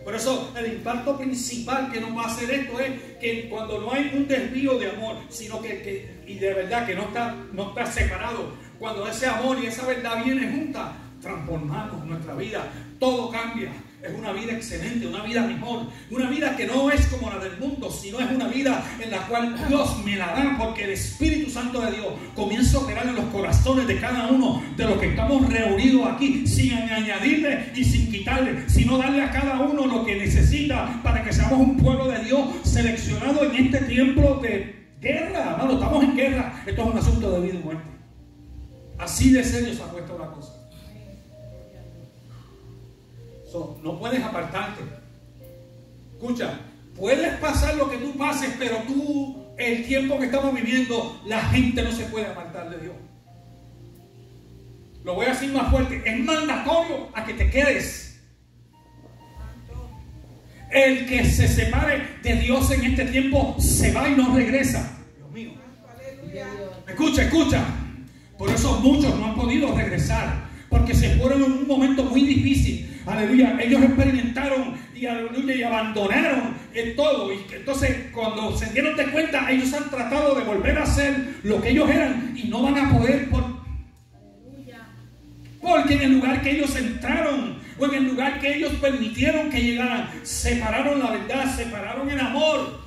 Por eso el impacto principal que nos va a hacer esto es que cuando no hay un desvío de amor, sino que, que- y de verdad que no está, no está separado, cuando ese amor y esa verdad vienen juntas, transformamos nuestra vida, todo cambia. Es una vida excelente, una vida mejor, una vida que no es como la del mundo, sino es una vida en la cual Dios me la da, porque el Espíritu Santo de Dios comienza a operar en los corazones de cada uno de los que estamos reunidos aquí, sin añadirle y sin quitarle, sino darle a cada uno lo que necesita para que seamos un pueblo de Dios seleccionado en este tiempo de guerra. Hermano, estamos en guerra. Esto es un asunto de vida y muerte. Así de serio se ha puesto la cosa. So, no puedes apartarte. Escucha, puedes pasar lo que tú pases, pero tú, el tiempo que estamos viviendo, la gente no se puede apartar de Dios. Lo voy a decir más fuerte, es mandatorio a que te quedes. El que se separe de Dios en este tiempo se va y no regresa. Dios mío. Escucha, escucha. Por eso muchos no han podido regresar. Porque se fueron en un momento muy difícil. Aleluya. Ellos experimentaron y aleluya y abandonaron en todo. Y entonces cuando se dieron de cuenta, ellos han tratado de volver a ser lo que ellos eran y no van a poder por, porque en el lugar que ellos entraron, o en el lugar que ellos permitieron que llegaran, separaron la verdad, separaron el amor.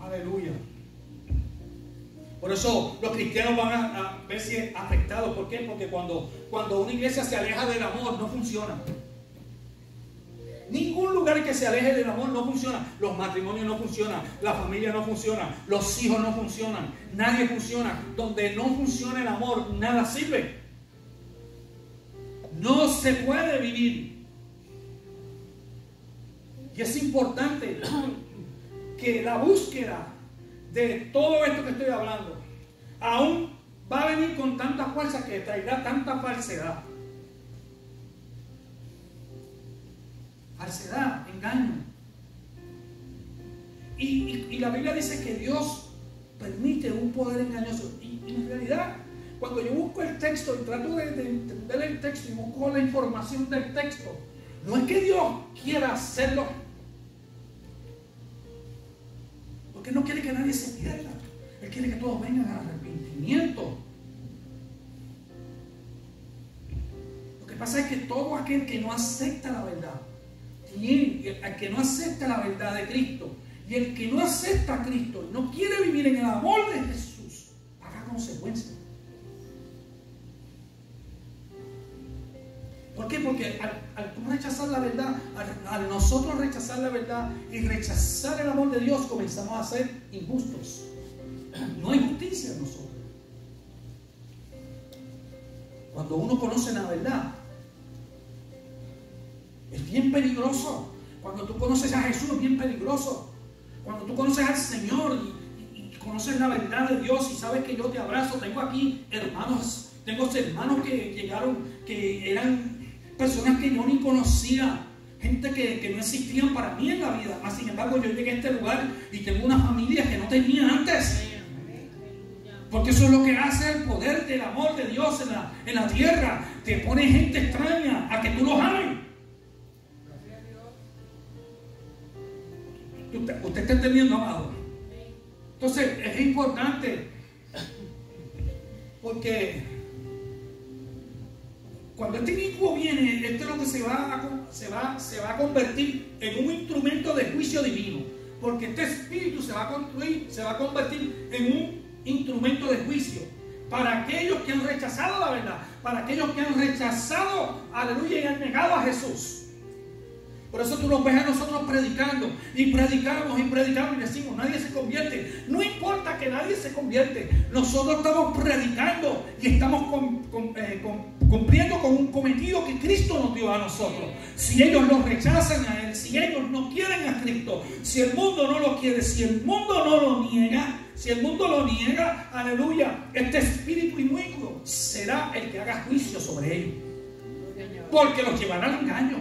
Aleluya. Por eso los cristianos van a, verse afectados. ¿Por qué? Porque cuando, cuando una iglesia se aleja del amor, no funciona. Ningún lugar que se aleje del amor no funciona. Los matrimonios no funcionan, la familia no funciona, los hijos no funcionan, nadie funciona. Donde no funciona el amor, nada sirve. No se puede vivir. Y es importante que la búsqueda de todo esto que estoy hablando aún va a venir con tanta fuerza que traerá tanta falsedad. falsedad, engaño. Y, la Biblia dice que Dios permite un poder engañoso. Y, y en realidad, cuando yo busco el texto y trato de, de entender el texto y busco la información del texto, no es que Dios quiera hacerlo, porque no quiere que nadie se pierda. Él quiere que todos vengan al arrepentimiento. Lo que pasa es que todo aquel que no acepta la verdad, tiene, el que no acepta la verdad de Cristo, y el que no acepta a Cristo, no quiere vivir en el amor de Jesús, paga consecuencias. ¿Por qué? Porque al, rechazar la verdad, al, nosotros rechazar la verdad y rechazar el amor de Dios, comenzamos a ser injustos. *clears throat* No hay justicia en nosotros. Cuando uno conoce la verdad, es bien peligroso. Cuando tú conoces a Jesús es bien peligroso. Cuando tú conoces al Señor y conoces la verdad de Dios y sabes que yo te abrazo, tengo aquí hermanos, tengo hermanos que llegaron, que eran personas que yo ni conocía, gente que, que no existían para mí en la vida. Mas, sin embargo, yo llegué a este lugar y tengo una familia que no tenía antes. Porque eso es lo que hace el poder del amor de Dios en la, en la tierra. Te pone gente extraña a que tú los ames. Usted, usted está entendiendo, amado. Entonces, es importante. Porque cuando este inicuo viene, esto es lo que se va, a, se, va, se va a convertir en un instrumento de juicio divino. Porque este espíritu se va a construir, se va a convertir en un instrumento de juicio. Para aquellos que han rechazado la verdad, para aquellos que han rechazado, aleluya, y han negado a Jesús. Por eso tú nos ves a nosotros predicando y predicamos y predicamos y decimos, nadie se convierte. No importa que nadie se convierte. Nosotros estamos predicando y estamos con- eh, con- cumpliendo con un cometido que Cristo nos dio a nosotros. Si ellos lo rechazan a Él, si ellos no quieren a Cristo, si el mundo no lo quiere, si el mundo no lo niega, si el mundo lo niega, aleluya, este espíritu inicuo será el que haga juicio sobre ellos. Porque los llevará al engaño.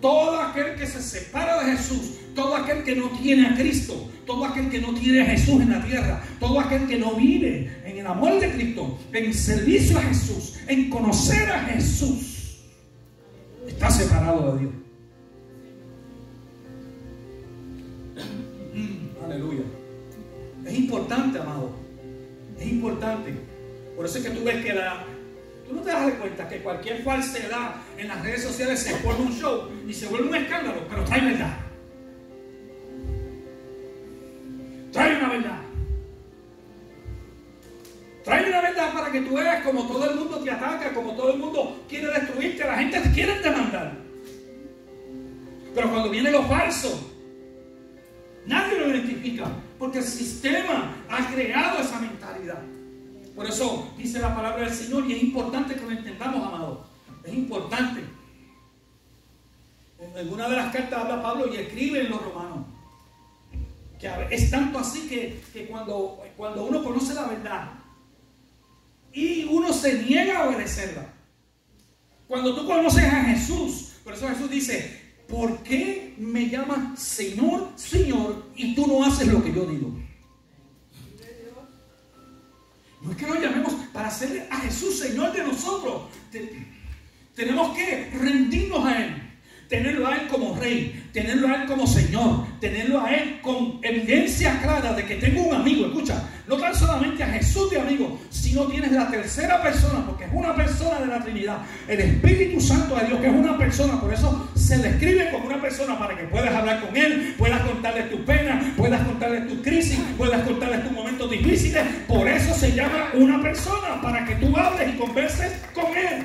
Todo aquel que se separa de Jesús, todo aquel que no tiene a Cristo, todo aquel que no tiene a Jesús en la tierra, todo aquel que no vive en el amor de Cristo, en el servicio a Jesús, en conocer a Jesús, está separado de Dios. Mm, aleluya. Es importante, amado. Es importante. Por eso es que tú ves que la, Tú no te das cuenta que cualquier falsedad en las redes sociales se pone un show y se vuelve un escándalo, pero trae verdad. Trae una verdad. Trae una verdad para que tú veas como todo el mundo te ataca, como todo el mundo quiere destruirte, la gente te quiere demandar. Pero cuando viene lo falso, nadie lo identifica, porque el sistema ha creado esa mentalidad. Por eso dice la palabra del Señor y es importante que lo entendamos, amado. Es importante. En una de las cartas habla Pablo y escribe en los romanos. Es tanto así que, que cuando, cuando uno conoce la verdad y uno se niega a obedecerla. Cuando tú conoces a Jesús, por eso Jesús dice, ¿por qué me llamas Señor, Señor y tú no haces lo que yo digo? No es que lo llamemos para hacerle a Jesús Señor de nosotros. Tenemos que rendirnos a Él. Tenerlo a Él como rey, tenerlo a Él como Señor, tenerlo a Él con evidencia clara de que tengo un amigo. Escucha, no tan solamente a Jesús de amigo, sino tienes la tercera persona, porque es una persona de la Trinidad, el Espíritu Santo de Dios, que es una persona, por eso se describe como una persona para que puedas hablar con Él, puedas contarle tus penas, puedas contarle tus crisis, puedas contarle tus momentos difíciles. Por eso se llama una persona, para que tú hables y converses con Él.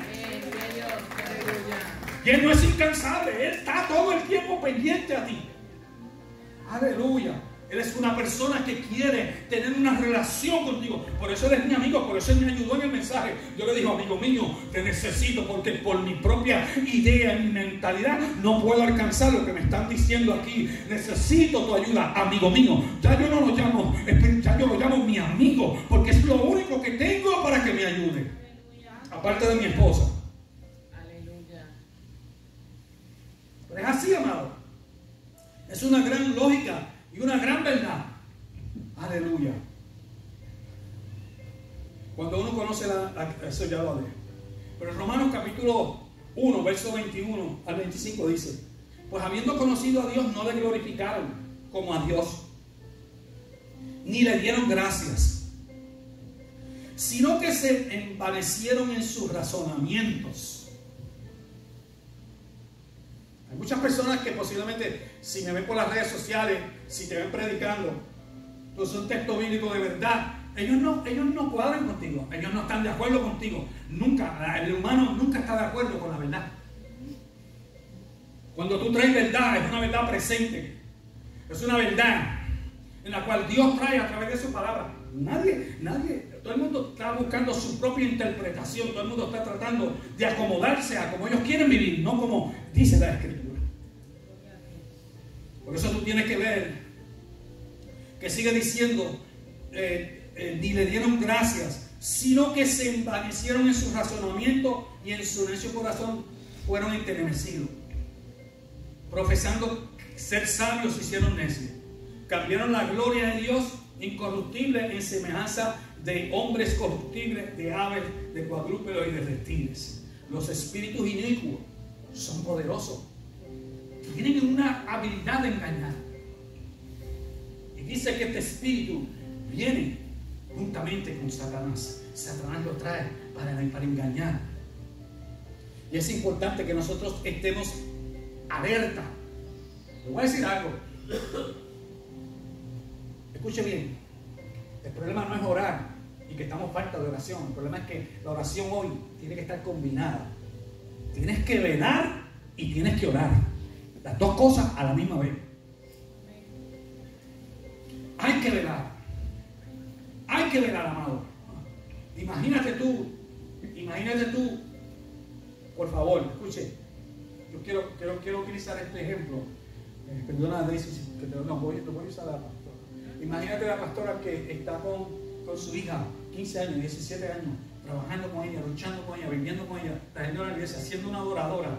Y Él no es incansable, Él está todo el tiempo pendiente a ti. Aleluya. Él es una persona que quiere tener una relación contigo. Por eso Él es mi amigo, por eso Él me ayudó en el mensaje. Yo le digo, amigo mío, te necesito porque por mi propia idea, mi mentalidad, no puedo alcanzar lo que me están diciendo aquí. Necesito tu ayuda, amigo mío. Ya yo no lo llamo, ya yo lo llamo mi amigo, porque es lo único que tengo para que me ayude. Aparte de mi esposa. Es así, amado. Es una gran lógica y una gran verdad. Aleluya. Cuando uno conoce la, eso ya lo. Pero en Romanos capítulo 1, verso 21 al 25 dice, pues habiendo conocido a Dios no le glorificaron como a Dios, ni le dieron gracias, sino que se envanecieron en sus razonamientos hay muchas personas que posiblemente, si me ven por las redes sociales, si te ven predicando, es un texto bíblico de verdad, ellos no, ellos no cuadran contigo, ellos no están de acuerdo contigo. Nunca, el humano nunca está de acuerdo con la verdad. Cuando tú traes verdad, es una verdad presente. Es una verdad en la cual Dios trae a través de su palabra. Nadie, nadie, todo el mundo está buscando su propia interpretación, todo el mundo está tratando de acomodarse a como ellos quieren vivir, no como dice la Escritura. Por eso tú tienes que ver que sigue diciendo, eh, eh, ni le dieron gracias, sino que se envanecieron en su razonamiento y en su necio corazón fueron entenecidos. Profesando ser sabios, hicieron necios. Cambiaron la gloria de Dios incorruptible en semejanza de hombres corruptibles, de aves, de cuadrúpedos y de reptiles. Los espíritus inicuos son poderosos tienen una habilidad de engañar. Y dice que este espíritu viene juntamente con Satanás. Satanás lo trae para, para engañar. Y es importante que nosotros estemos alerta. Le voy a decir algo. Escuche bien. El problema no es orar y que estamos falta de oración. El problema es que la oración hoy tiene que estar combinada. Tienes que velar y tienes que orar. Las dos cosas a la misma vez. Hay que velar. Hay que velar, amado. Imagínate tú, imagínate tú, por favor, escuche. Yo quiero, quiero, quiero utilizar este ejemplo. Eh, perdona, Daisy, no, voy, voy a usar la pastora. Imagínate la pastora que está con, con su hija, 15 años, 17 años, trabajando con ella, luchando con ella, viviendo con ella, trayendo a la iglesia, siendo una adoradora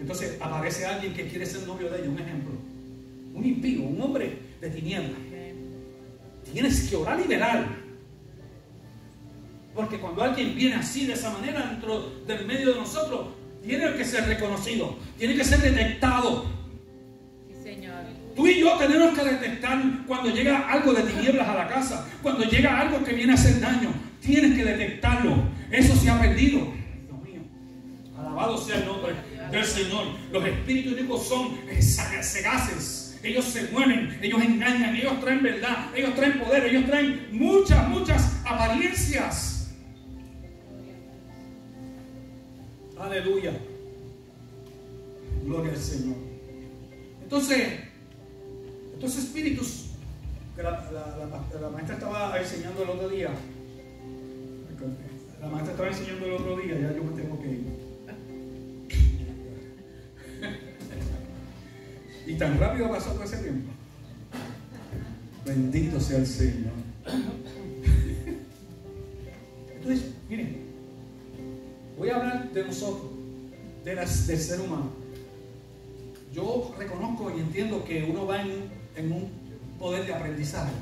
Entonces aparece alguien que quiere ser novio de ella, un ejemplo. Un impío, un hombre de tinieblas. Tienes que orar velar. Porque cuando alguien viene así, de esa manera, dentro del medio de nosotros, tiene que ser reconocido, tiene que ser detectado. Sí, Señor. Tú y yo tenemos que detectar cuando llega algo de tinieblas a la casa, cuando llega algo que viene a hacer daño. Tienes que detectarlo. Eso se ha perdido. Dios mío. Alabado sea el nombre del Señor. Los espíritus únicos son sagaces. Ellos se mueven, ellos engañan, ellos traen verdad, ellos traen poder, ellos traen muchas, muchas apariencias. Aleluya. Gloria al Señor. Entonces, espíritus que la maestra estaba enseñando el otro día, la maestra estaba enseñando el otro día, ya yo me tengo que ir. *laughs* Y tan rápido pasó todo ese tiempo. Bendito sea el Señor. Entonces, miren, voy a hablar de nosotros, de las- del ser humano. Yo reconozco y entiendo que uno va en, en un poder de aprendizaje.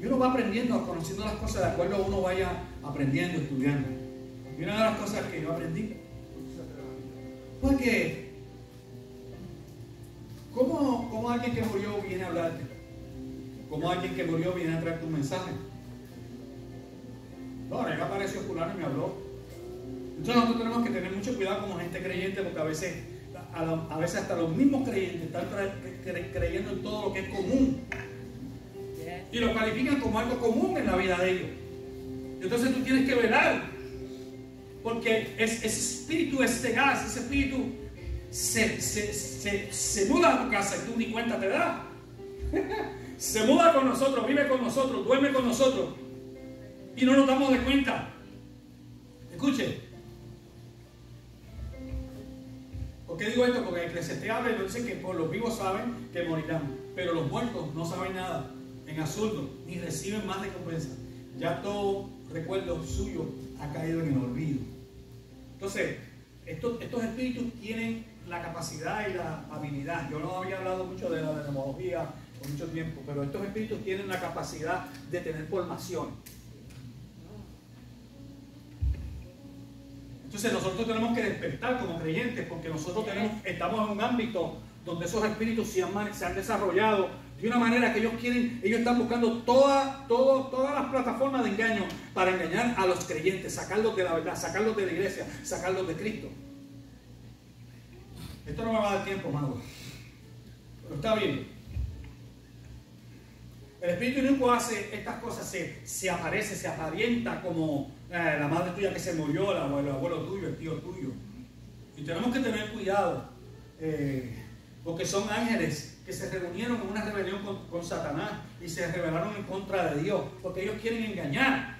Y uno va aprendiendo, conociendo las cosas de acuerdo a uno vaya aprendiendo, estudiando. Y una de las cosas que yo aprendí fue que, ¿cómo, cómo alguien que murió viene a hablarte? ¿Cómo alguien que murió viene a traerte un mensaje? No, ahora apareció fulano y me habló. Entonces nosotros tenemos que tener mucho cuidado como gente creyente porque a veces, a, la- a veces hasta los mismos creyentes están creyendo en todo lo que es común y lo califican como algo común en la vida de ellos. Entonces tú tienes que velar porque es- ese espíritu, ese gas, ese espíritu se, se, se, se muda a tu casa y tú ni cuenta te das. *laughs* se muda con nosotros, vive con nosotros, duerme con nosotros y no nos damos de cuenta. Escuche. ¿Por qué digo esto? Porque el Eclesiastés habla y nos dice que por los vivos saben que morirán, pero los muertos no saben nada, en absurdo, ni reciben más recompensa. Ya todo recuerdo suyo ha caído en el olvido. Entonces, estos, estos espíritus tienen la capacidad y la habilidad. Yo no había hablado mucho de la demonología por mucho tiempo, pero estos espíritus tienen la capacidad de tener formación. Entonces nosotros tenemos que despertar como creyentes porque nosotros estamos en un ámbito donde esos espíritus se han, desarrollado de una manera que ellos quieren, ellos están buscando toda, todo, todas las plataformas de engaño para engañar a los creyentes, sacarlos de la verdad, sacarlos de la iglesia, sacarlos de Cristo. Esto no me va a dar tiempo, amado. Pero está bien. El espíritu inicuo hace estas cosas, se, se aparece, se aparenta como eh, la madre tuya que se murió, el abuelo, el abuelo tuyo, el tío tuyo. Y tenemos que tener cuidado, eh, porque son ángeles que se reunieron en una rebelión con, con Satanás y se rebelaron en contra de Dios, porque ellos quieren engañar.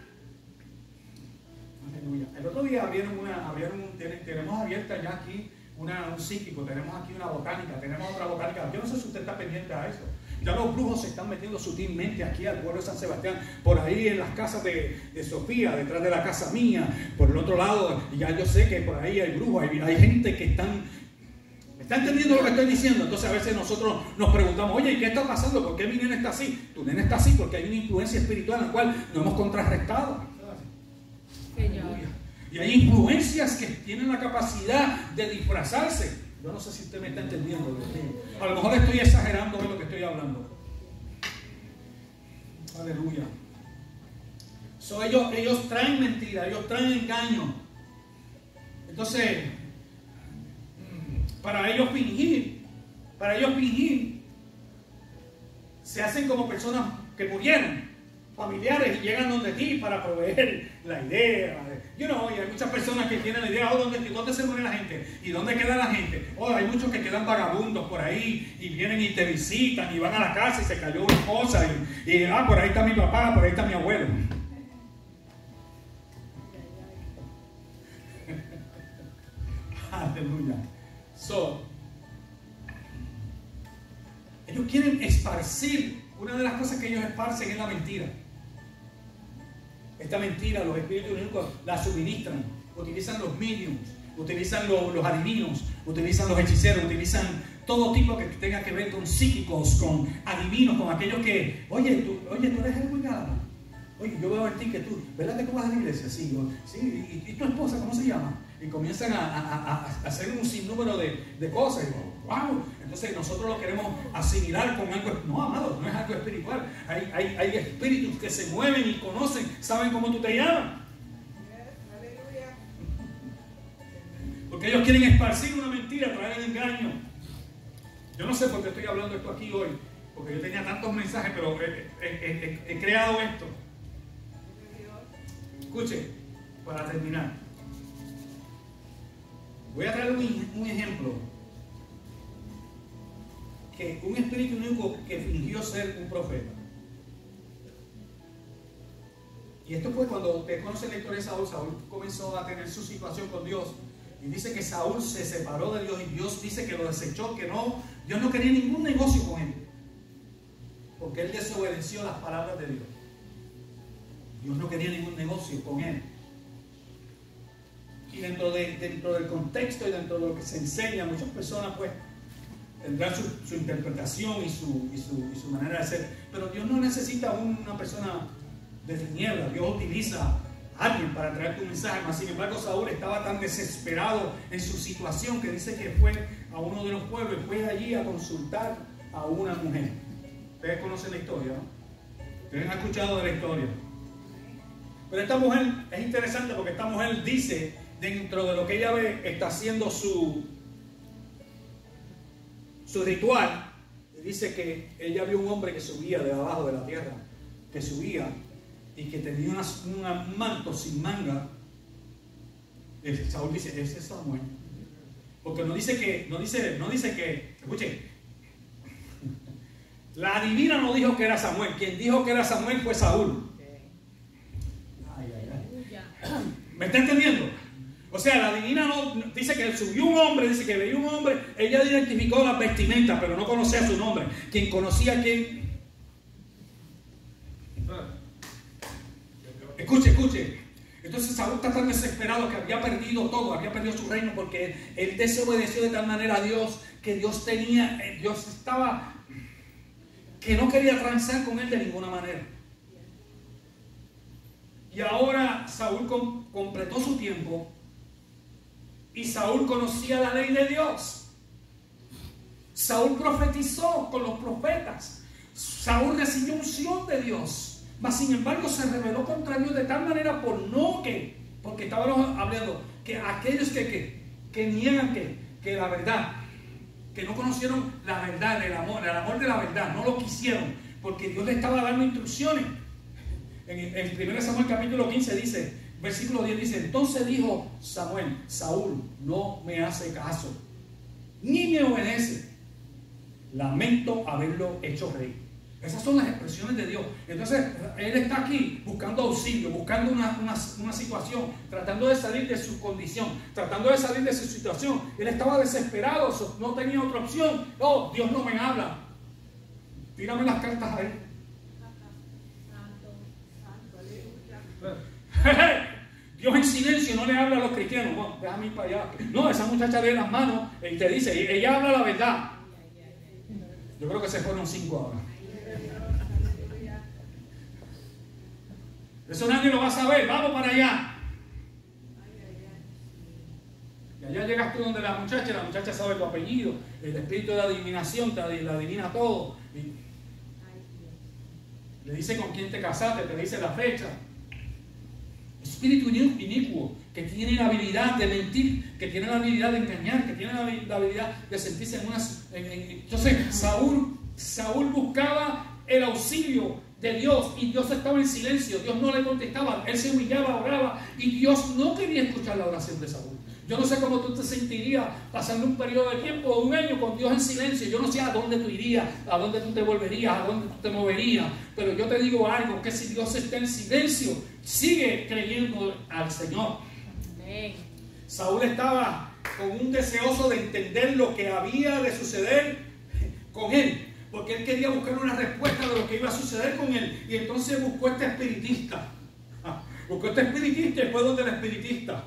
Aleluya. El otro día abrieron una, abrieron tenemos abierta ya aquí una, un psíquico, tenemos aquí una botánica, tenemos otra botánica. Yo no sé si usted está pendiente a eso. Ya los brujos se están metiendo sutilmente aquí al pueblo de San Sebastián, por ahí en las casas de, de Sofía, detrás de la casa mía, por el otro lado, y ya yo sé que por ahí hay brujos, hay, hay gente que están ¿Me está entendiendo lo que estoy diciendo? Entonces a veces nosotros nos preguntamos, oye, ¿y qué está pasando? ¿Por qué mi nene está así? Tu nene está así porque hay una influencia espiritual en la cual no hemos contrarrestado. Señor. Y hay influencias que tienen la capacidad de disfrazarse. Yo no sé si usted me está entendiendo. A lo mejor estoy exagerando de lo que estoy hablando. Aleluya. So, ellos, ellos traen mentira, ellos traen engaño. Entonces, mm, para ellos fingir, para ellos fingir, se hacen como personas que murieron, familiares, y llegan donde ti para proveer la idea. You know, y hay muchas personas que tienen la idea, oh, ¿dónde, ¿dónde se muere la gente? ¿Y dónde queda la gente? Oh, hay muchos que quedan vagabundos por ahí y vienen y te visitan y van a la casa y se cayó una cosa y, y, ah, por ahí está mi papá, por ahí está mi abuelo. *laughs* Aleluya. So, ellos quieren esparcir. Una de las cosas que ellos esparcen es la mentira. Esta mentira los espíritus la suministran. Utilizan los mediums, utilizan lo- los adivinos, utilizan los hechiceros, utilizan todo tipo que tenga que ver con psíquicos, con adivinos, con aquellos que, oye, tú, oye, tú eres el galán. Oye, yo veo en ti que tú, ¿verdad que tú vas a la iglesia? Sí, yo, sí, ¿y, tu esposa cómo se llama? Y comienzan a, a- a- a hacer un sinnúmero de, de cosas. Y wow, entonces nosotros lo queremos asimilar con algo. No, amado, no es algo espiritual. Hay, hay, hay espíritus que se mueven y conocen, saben cómo tú te llamas. Porque ellos quieren esparcir una mentira, traer el engaño. Yo no sé por qué estoy hablando esto aquí hoy, porque yo tenía tantos mensajes, pero he, creado esto. Escuche, para terminar. Voy a traer un ejemplo. Que un espíritu único que fingió ser un profeta. Y esto fue cuando usted conoce la historia de Saúl. Saúl comenzó a tener su situación con Dios. Y dice que Saúl se separó de Dios y Dios dice que lo desechó, que no, Dios no quería ningún negocio con él. Porque él desobedeció las palabras de Dios. Dios no quería ningún negocio con él. Y dentro, de, dentro del contexto y dentro de lo que se enseña, muchas personas pues tendrán su, interpretación y su, manera de ser. Pero Dios no necesita una persona de tinieblas. Dios utiliza a alguien para traerte un mensaje. Mas, sin embargo, Saúl estaba tan desesperado en su situación que dice que fue a uno de los pueblos, fue allí a consultar a una mujer. Ustedes conocen la historia, ¿no? Ustedes han escuchado de la historia. Pero esta mujer es interesante porque esta mujer dice, dentro de lo que ella ve, está haciendo su, su ritual. y Dice que ella vio un hombre que subía de abajo de la tierra, que subía y que tenía un manto sin manga. Saúl dice, ese es Samuel. Porque no dice que, no dice, no dice que, escuche, la divina no dijo que era Samuel, quien dijo que era Samuel fue Saúl. Ay, ay, ay. ¿Me está entendiendo? O sea, la divina no dice que subió un hombre, dice que veía un hombre, ella identificó las vestimentas, pero no conocía su nombre. Quien conocía a quién. Escuche, escuche. Entonces Saúl está tan desesperado que había perdido todo, había perdido su reino porque él desobedeció de tal manera a Dios que Dios tenía, eh, Dios estaba, que no quería transar con él de ninguna manera. Y ahora Saúl com- completó su tiempo y Saúl conocía la ley de Dios. Saúl profetizó con los profetas. Saúl recibió unción de Dios. Mas sin embargo se rebeló contra Dios de tal manera por no que, porque estábamos hablando, que aquellos que, que, que niegan que, que la verdad, que no conocieron la verdad, el amor, el amor de la verdad, no lo quisieron, porque Dios le estaba dando instrucciones. En, en 1 Samuel capítulo 15 dice, versículo 10 dice, entonces dijo Samuel, Saúl no me hace caso, ni me obedece. Lamento haberlo hecho rey. Esas son las expresiones de Dios. Entonces, Él está aquí buscando auxilio, buscando una, una- una situación, tratando de salir de su condición, tratando de salir de su situación. Él estaba desesperado, no tenía otra opción. Oh, Dios no me habla. Tírame las cartas ahí. *laughs* Dios en silencio no le habla a los cristianos. No, déjame ir para allá. No, esa muchacha lee las manos y te dice, ella habla la verdad. Yo creo que se fueron cinco ahora. Eso nadie lo va a saber. Vamos para allá. Y allá llegas tú donde la muchacha, la muchacha sabe tu apellido, el espíritu de adivinación te adivina todo. Le dice con quién te casaste, te dice la fecha. Espíritu inicuo que tiene la habilidad de mentir, que tiene la habilidad de engañar, que tiene la habilidad de sentirse en unas... en- en- entonces Saúl, Saúl buscaba el auxilio de Dios y Dios estaba en silencio, Dios no le contestaba, él se humillaba, oraba y Dios no quería escuchar la oración de Saúl. Yo no sé cómo tú te sentirías pasando un periodo de tiempo, un año con Dios en silencio. Yo no sé a dónde tú irías, a dónde tú te volverías, a dónde tú te moverías. Pero yo te digo algo, que si Dios está en silencio, sigue creyendo al Señor. Amén. Saúl estaba con un deseoso de entender lo que había de suceder con él, porque él quería buscar una respuesta de lo que iba a suceder con él. Y entonces buscó este espiritista. *laughs* Buscó este espiritista y fue donde el espiritista.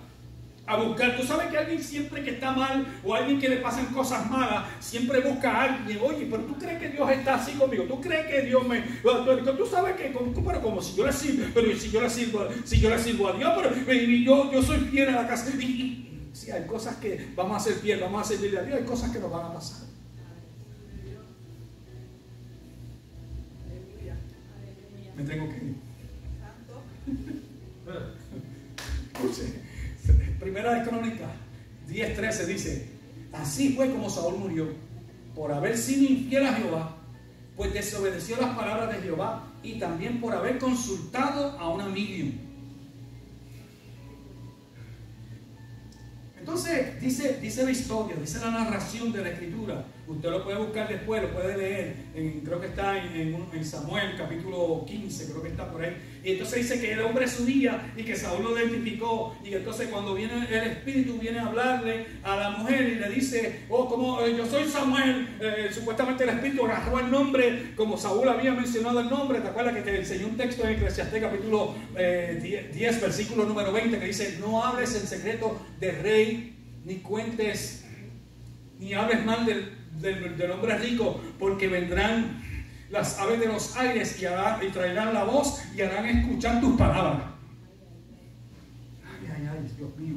A buscar. Tú sabes que alguien siempre que está mal o alguien que le pasan cosas malas, siempre busca a alguien. Oye, pero tú crees que Dios está así conmigo. Tú crees que Dios me. Tú sabes que, pero como si yo le sirvo, pero si yo le sirvo, si yo le sirvo a Dios, pero yo, yo soy fiel a la casa. Y, sí, hay cosas que vamos a ser fiel, vamos a servirle a Dios, hay cosas que nos van a pasar. Me tengo que ir. Escuche. *laughs* Primera de Crónica 10:13 dice, así fue como Saúl murió, por haber sido infiel a Jehová, pues desobedeció las palabras de Jehová y también por haber consultado a un amigo. Entonces, dice, dice la historia, dice la narración de la escritura. Usted lo puede buscar después, lo puede leer. creo que está en, Samuel, capítulo 15, creo que está por ahí. Y entonces dice que el hombre subía y que Saúl lo identificó. Y entonces cuando viene el espíritu, viene a hablarle a la mujer y le dice, oh, como eh, yo soy Samuel. Eh, supuestamente el espíritu agarró el nombre, como Saúl había mencionado el nombre. ¿Te acuerdas que te enseñó un texto en Eclesiastés, capítulo 10, eh, versículo número 20, que dice, no hables en secreto de rey, ni cuentes, ni hables mal del del, hombre rico, porque vendrán las aves de los aires y, y traerán la voz y harán escuchar tus palabras. Ay, ay, ay, Dios mío.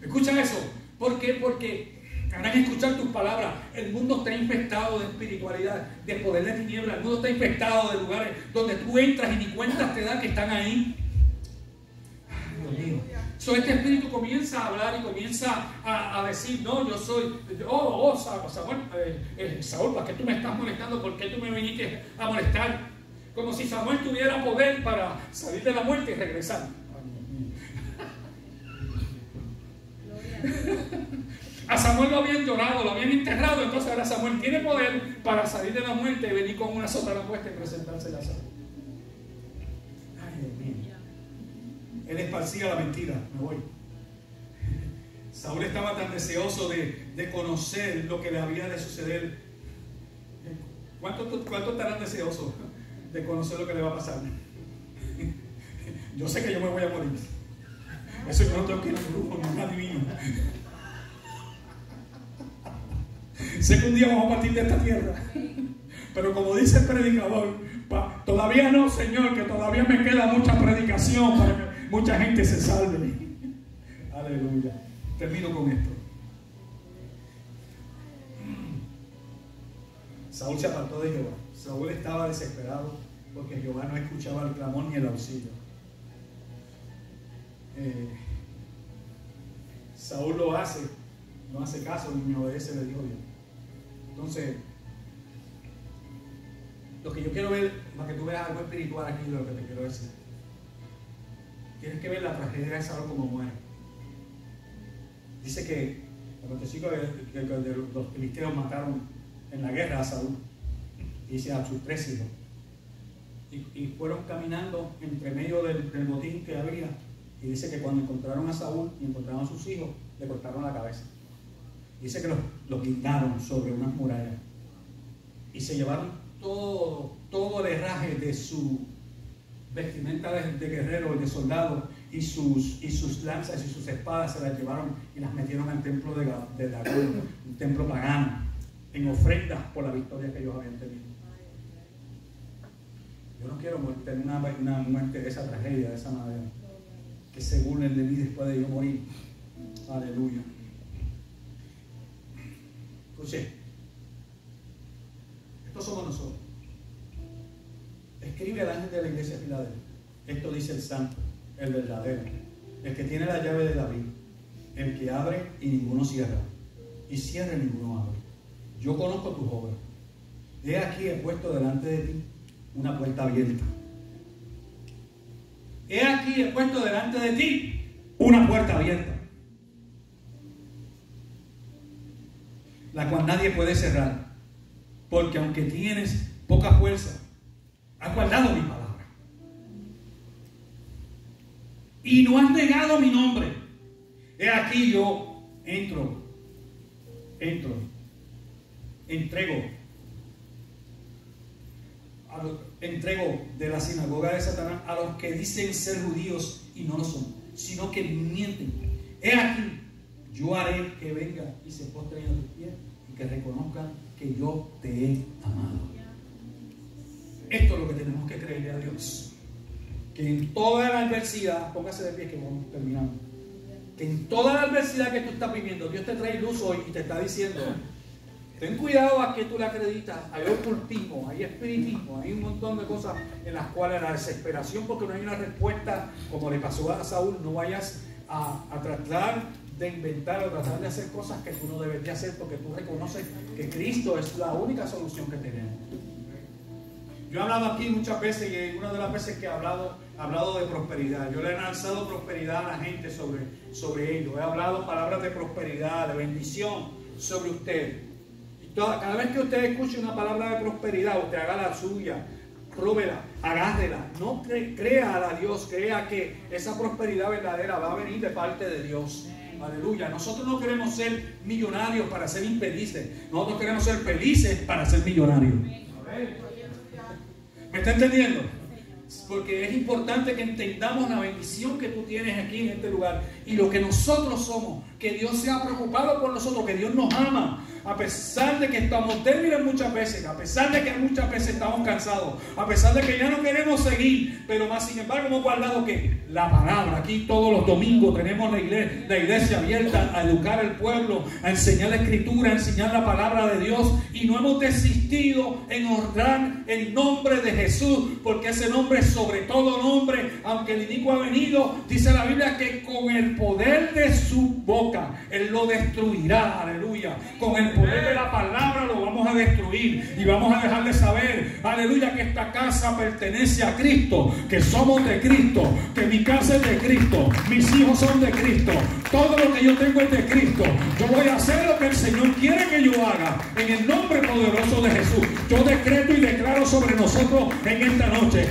Escucha eso. ¿Por qué? Porque harán escuchar tus palabras. El mundo está infectado de espiritualidad, de poder de tinieblas. El mundo está infectado de lugares donde tú entras y ni cuentas te da que están ahí. Dios mío este espíritu comienza a hablar y comienza a, decir, no, yo soy, oh, oh, Samuel, eh, eh, Saúl, ¿para qué tú me estás molestando? ¿Por qué tú me viniste a molestar? Como si Samuel tuviera poder para salir de la muerte y regresar. A Samuel lo habían llorado, lo habían enterrado, entonces ahora Samuel tiene poder para salir de la muerte y venir con una sota la puesta y presentarse a Saúl. Él esparcía la mentira. Me voy. Saúl estaba tan deseoso de, conocer lo que le había de suceder. ¿Cuántos cuánto estarán deseosos de conocer lo que le va a pasar? Yo sé que yo me voy a morir. Eso yo no tengo que ir a un grupo, no es adivino. Sé que un día vamos a partir de esta tierra. Pero como dice el predicador, todavía no, Señor, que todavía me queda mucha predicación para que mucha gente se salve. Aleluya. Termino con esto. Saúl se apartó de Jehová. Saúl estaba desesperado porque Jehová no escuchaba el clamor ni el auxilio. Eh, Saúl lo hace, no hace caso ni me obedece, le dijo Dios. Entonces, lo que yo quiero ver, para que tú veas algo espiritual aquí lo que te quiero decir. Tienes que ver la tragedia de Saúl como muere. Dice que los filisteos mataron en la guerra a Saúl. Dice a sus tres hijos. Y, fueron caminando entre medio del, botín que había. Y dice que cuando encontraron a Saúl y encontraron a sus hijos, le cortaron la cabeza. Dice que los, los guindaron sobre unas murallas. Y se llevaron todo, todo el herraje de su vestimenta de, guerrero y de soldado y sus, y sus lanzas y sus espadas se las llevaron y las metieron al templo de, de un templo pagano, en ofrendas por la victoria que ellos habían tenido. Yo no quiero tener una, una muerte de esa tragedia, de esa manera. Que se burlen de mí después de yo morir. Aleluya. Escuche. Estos somos nosotros. Escribe al ángel de la iglesia de Filadelfia. Esto dice el santo, el verdadero, el que tiene la llave de David, el que abre y ninguno cierra, y cierra y ninguno abre. Yo conozco tus obras. He aquí he puesto delante de ti una puerta abierta. He aquí he puesto delante de ti una puerta abierta, la cual nadie puede cerrar, porque aunque tienes poca fuerza, has guardado mi palabra. Y no has negado mi nombre. He aquí yo entro, entro, entrego, entrego de la sinagoga de Satanás a los que dicen ser judíos y no lo son, sino que mienten. He aquí, yo haré que venga y se postren a tus pies y que reconozcan que yo te he amado. Que tenemos que creerle a Dios. Que en toda la adversidad, póngase de pie que vamos terminando. Que en toda la adversidad que tú estás viviendo, Dios te trae luz hoy y te está diciendo, ten cuidado a que tú le acreditas. Hay ocultismo, hay espiritismo, hay un montón de cosas en las cuales la desesperación porque no hay una respuesta, como le pasó a Saúl, no vayas a, a tratar de inventar o tratar de hacer cosas que tú no debes de hacer porque tú reconoces que Cristo es la única solución que tenemos. Yo he hablado aquí muchas veces y una de las veces que he hablado, he hablado de prosperidad. Yo le he lanzado prosperidad a la gente sobre, sobre ello. He hablado palabras de prosperidad, de bendición sobre usted. Y toda, cada vez que usted escuche una palabra de prosperidad, usted haga la suya, róbela, agárrela. No cre- crea a Dios, crea que esa prosperidad verdadera va a venir de parte de Dios. Aleluya. Nosotros no queremos ser millonarios para ser infelices. Nosotros queremos ser felices para ser millonarios. ¿Me está entendiendo? Porque es importante que entendamos la bendición que tú tienes aquí en este lugar y lo que nosotros somos, que Dios se ha preocupado por nosotros, que Dios nos ama, a pesar de que estamos débiles muchas veces, a pesar de que muchas veces estamos cansados, a pesar de que ya no queremos seguir, pero más sin embargo hemos guardado que la palabra, aquí todos los domingos tenemos la iglesia, abierta a educar al pueblo, a enseñar la escritura, a enseñar la palabra de Dios y no hemos desistido en honrar el nombre de Jesús, porque ese nombre es sobre todo nombre, aunque el inicuo ha venido, dice la Biblia que con el poder de su boca Él lo destruirá, aleluya. Con el poder de la palabra lo vamos a destruir y vamos a dejar de saber, aleluya, que esta casa pertenece a Cristo, que somos de Cristo, que mi casa es de Cristo, mis hijos son de Cristo, todo lo que yo tengo es de Cristo. Yo voy a hacer lo que el Señor quiere que yo haga en el nombre poderoso de Jesús. Yo decreto y declaro sobre nosotros en esta noche.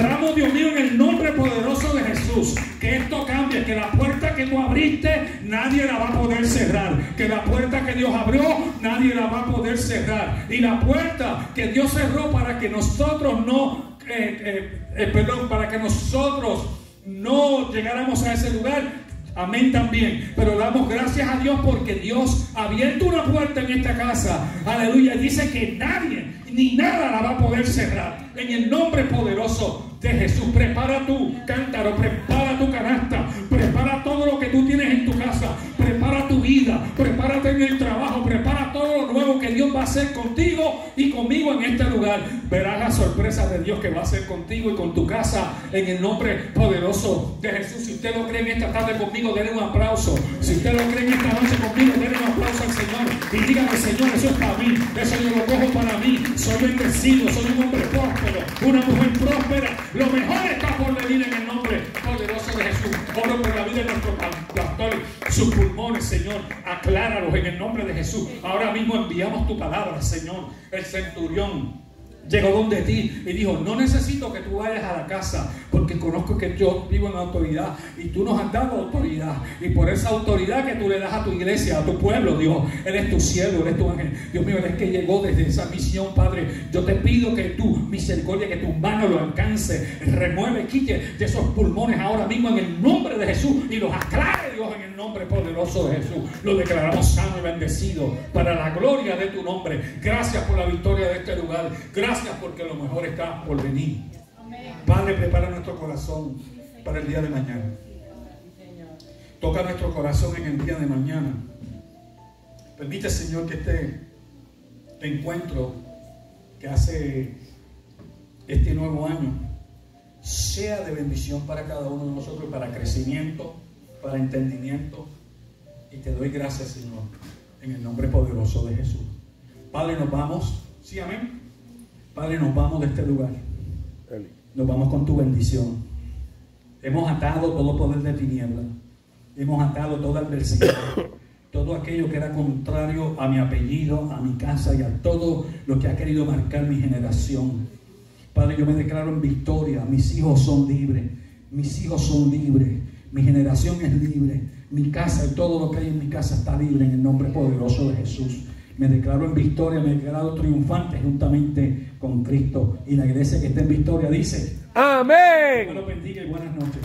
Declaramos, Dios mío, en el nombre poderoso de Jesús, que esto cambie, que la puerta que tú abriste, nadie la va a poder cerrar. Que la puerta que Dios abrió, nadie la va a poder cerrar. Y la puerta que Dios cerró para que nosotros no, eh, eh, eh, perdón, para que nosotros no llegáramos a ese lugar, Amén también. Pero damos gracias a Dios porque Dios ha abierto una puerta en esta casa. Aleluya. Dice que nadie ni nada la va a poder cerrar. En el nombre poderoso de Jesús. Prepara tu cántaro, prepara tu canasta, prepara todo lo que tú tienes en tu casa, prepara tu vida, prepárate en el trabajo, prepara nuevo que Dios va a hacer contigo y conmigo en este lugar. Verás la sorpresa de Dios que va a hacer contigo y con tu casa en el nombre poderoso de Jesús. Si usted lo cree en esta tarde conmigo, denle un aplauso. Si usted lo cree en esta noche conmigo, denle un aplauso al Señor y dígame, Señor, eso es para mí, eso yo lo cojo para mí. Soy bendecido, soy un hombre próspero, una mujer próspera. Lo mejor está por venir en el nombre poderoso de Jesús. Oro por la vida de nuestro sus pulmones, Señor. Acláralos en el nombre de Jesús. Ahora mismo enviamos tu palabra, Señor. El centurión llegó donde ti y dijo, no necesito que tú vayas a la casa porque conozco que yo vivo en autoridad y tú nos has dado autoridad y por esa autoridad que tú le das a tu iglesia, a tu pueblo, Dios, Él es tu cielo, Él es tu ángel. Dios mío, Él es que llegó desde esa misión, Padre. Yo te pido que tu misericordia, que tu mano lo alcance, remueve, quite de esos pulmones ahora mismo en el nombre de Jesús y los aclare, Dios, en el nombre poderoso de Jesús. Lo declaramos sano y bendecido para la gloria de tu nombre. Gracias por la victoria de este lugar. Gracias porque lo mejor está por venir. Padre, prepara nuestro corazón para el día de mañana. Toca nuestro corazón en el día de mañana. Permite, Señor, que este encuentro que hace este nuevo año sea de bendición para cada uno de nosotros, para crecimiento, para entendimiento. Y te doy gracias, Señor, en el nombre poderoso de Jesús. Padre, nos vamos. Sí, amén. Padre, nos vamos de este lugar. Nos vamos con tu bendición. Hemos atado todo poder de tiniebla. Hemos atado toda adversidad. *coughs* Todo aquello que era contrario a mi apellido, a mi casa y a todo lo que ha querido marcar mi generación. Padre, yo me declaro en victoria. Mis hijos son libres. Mis hijos son libres. Mi generación es libre. Mi casa y todo lo que hay en mi casa está libre en el nombre poderoso de Jesús. Me declaro en victoria, me declaro triunfante juntamente con Cristo. Y la iglesia que está en victoria dice, Dios Amén. los bendiga y buenas noches.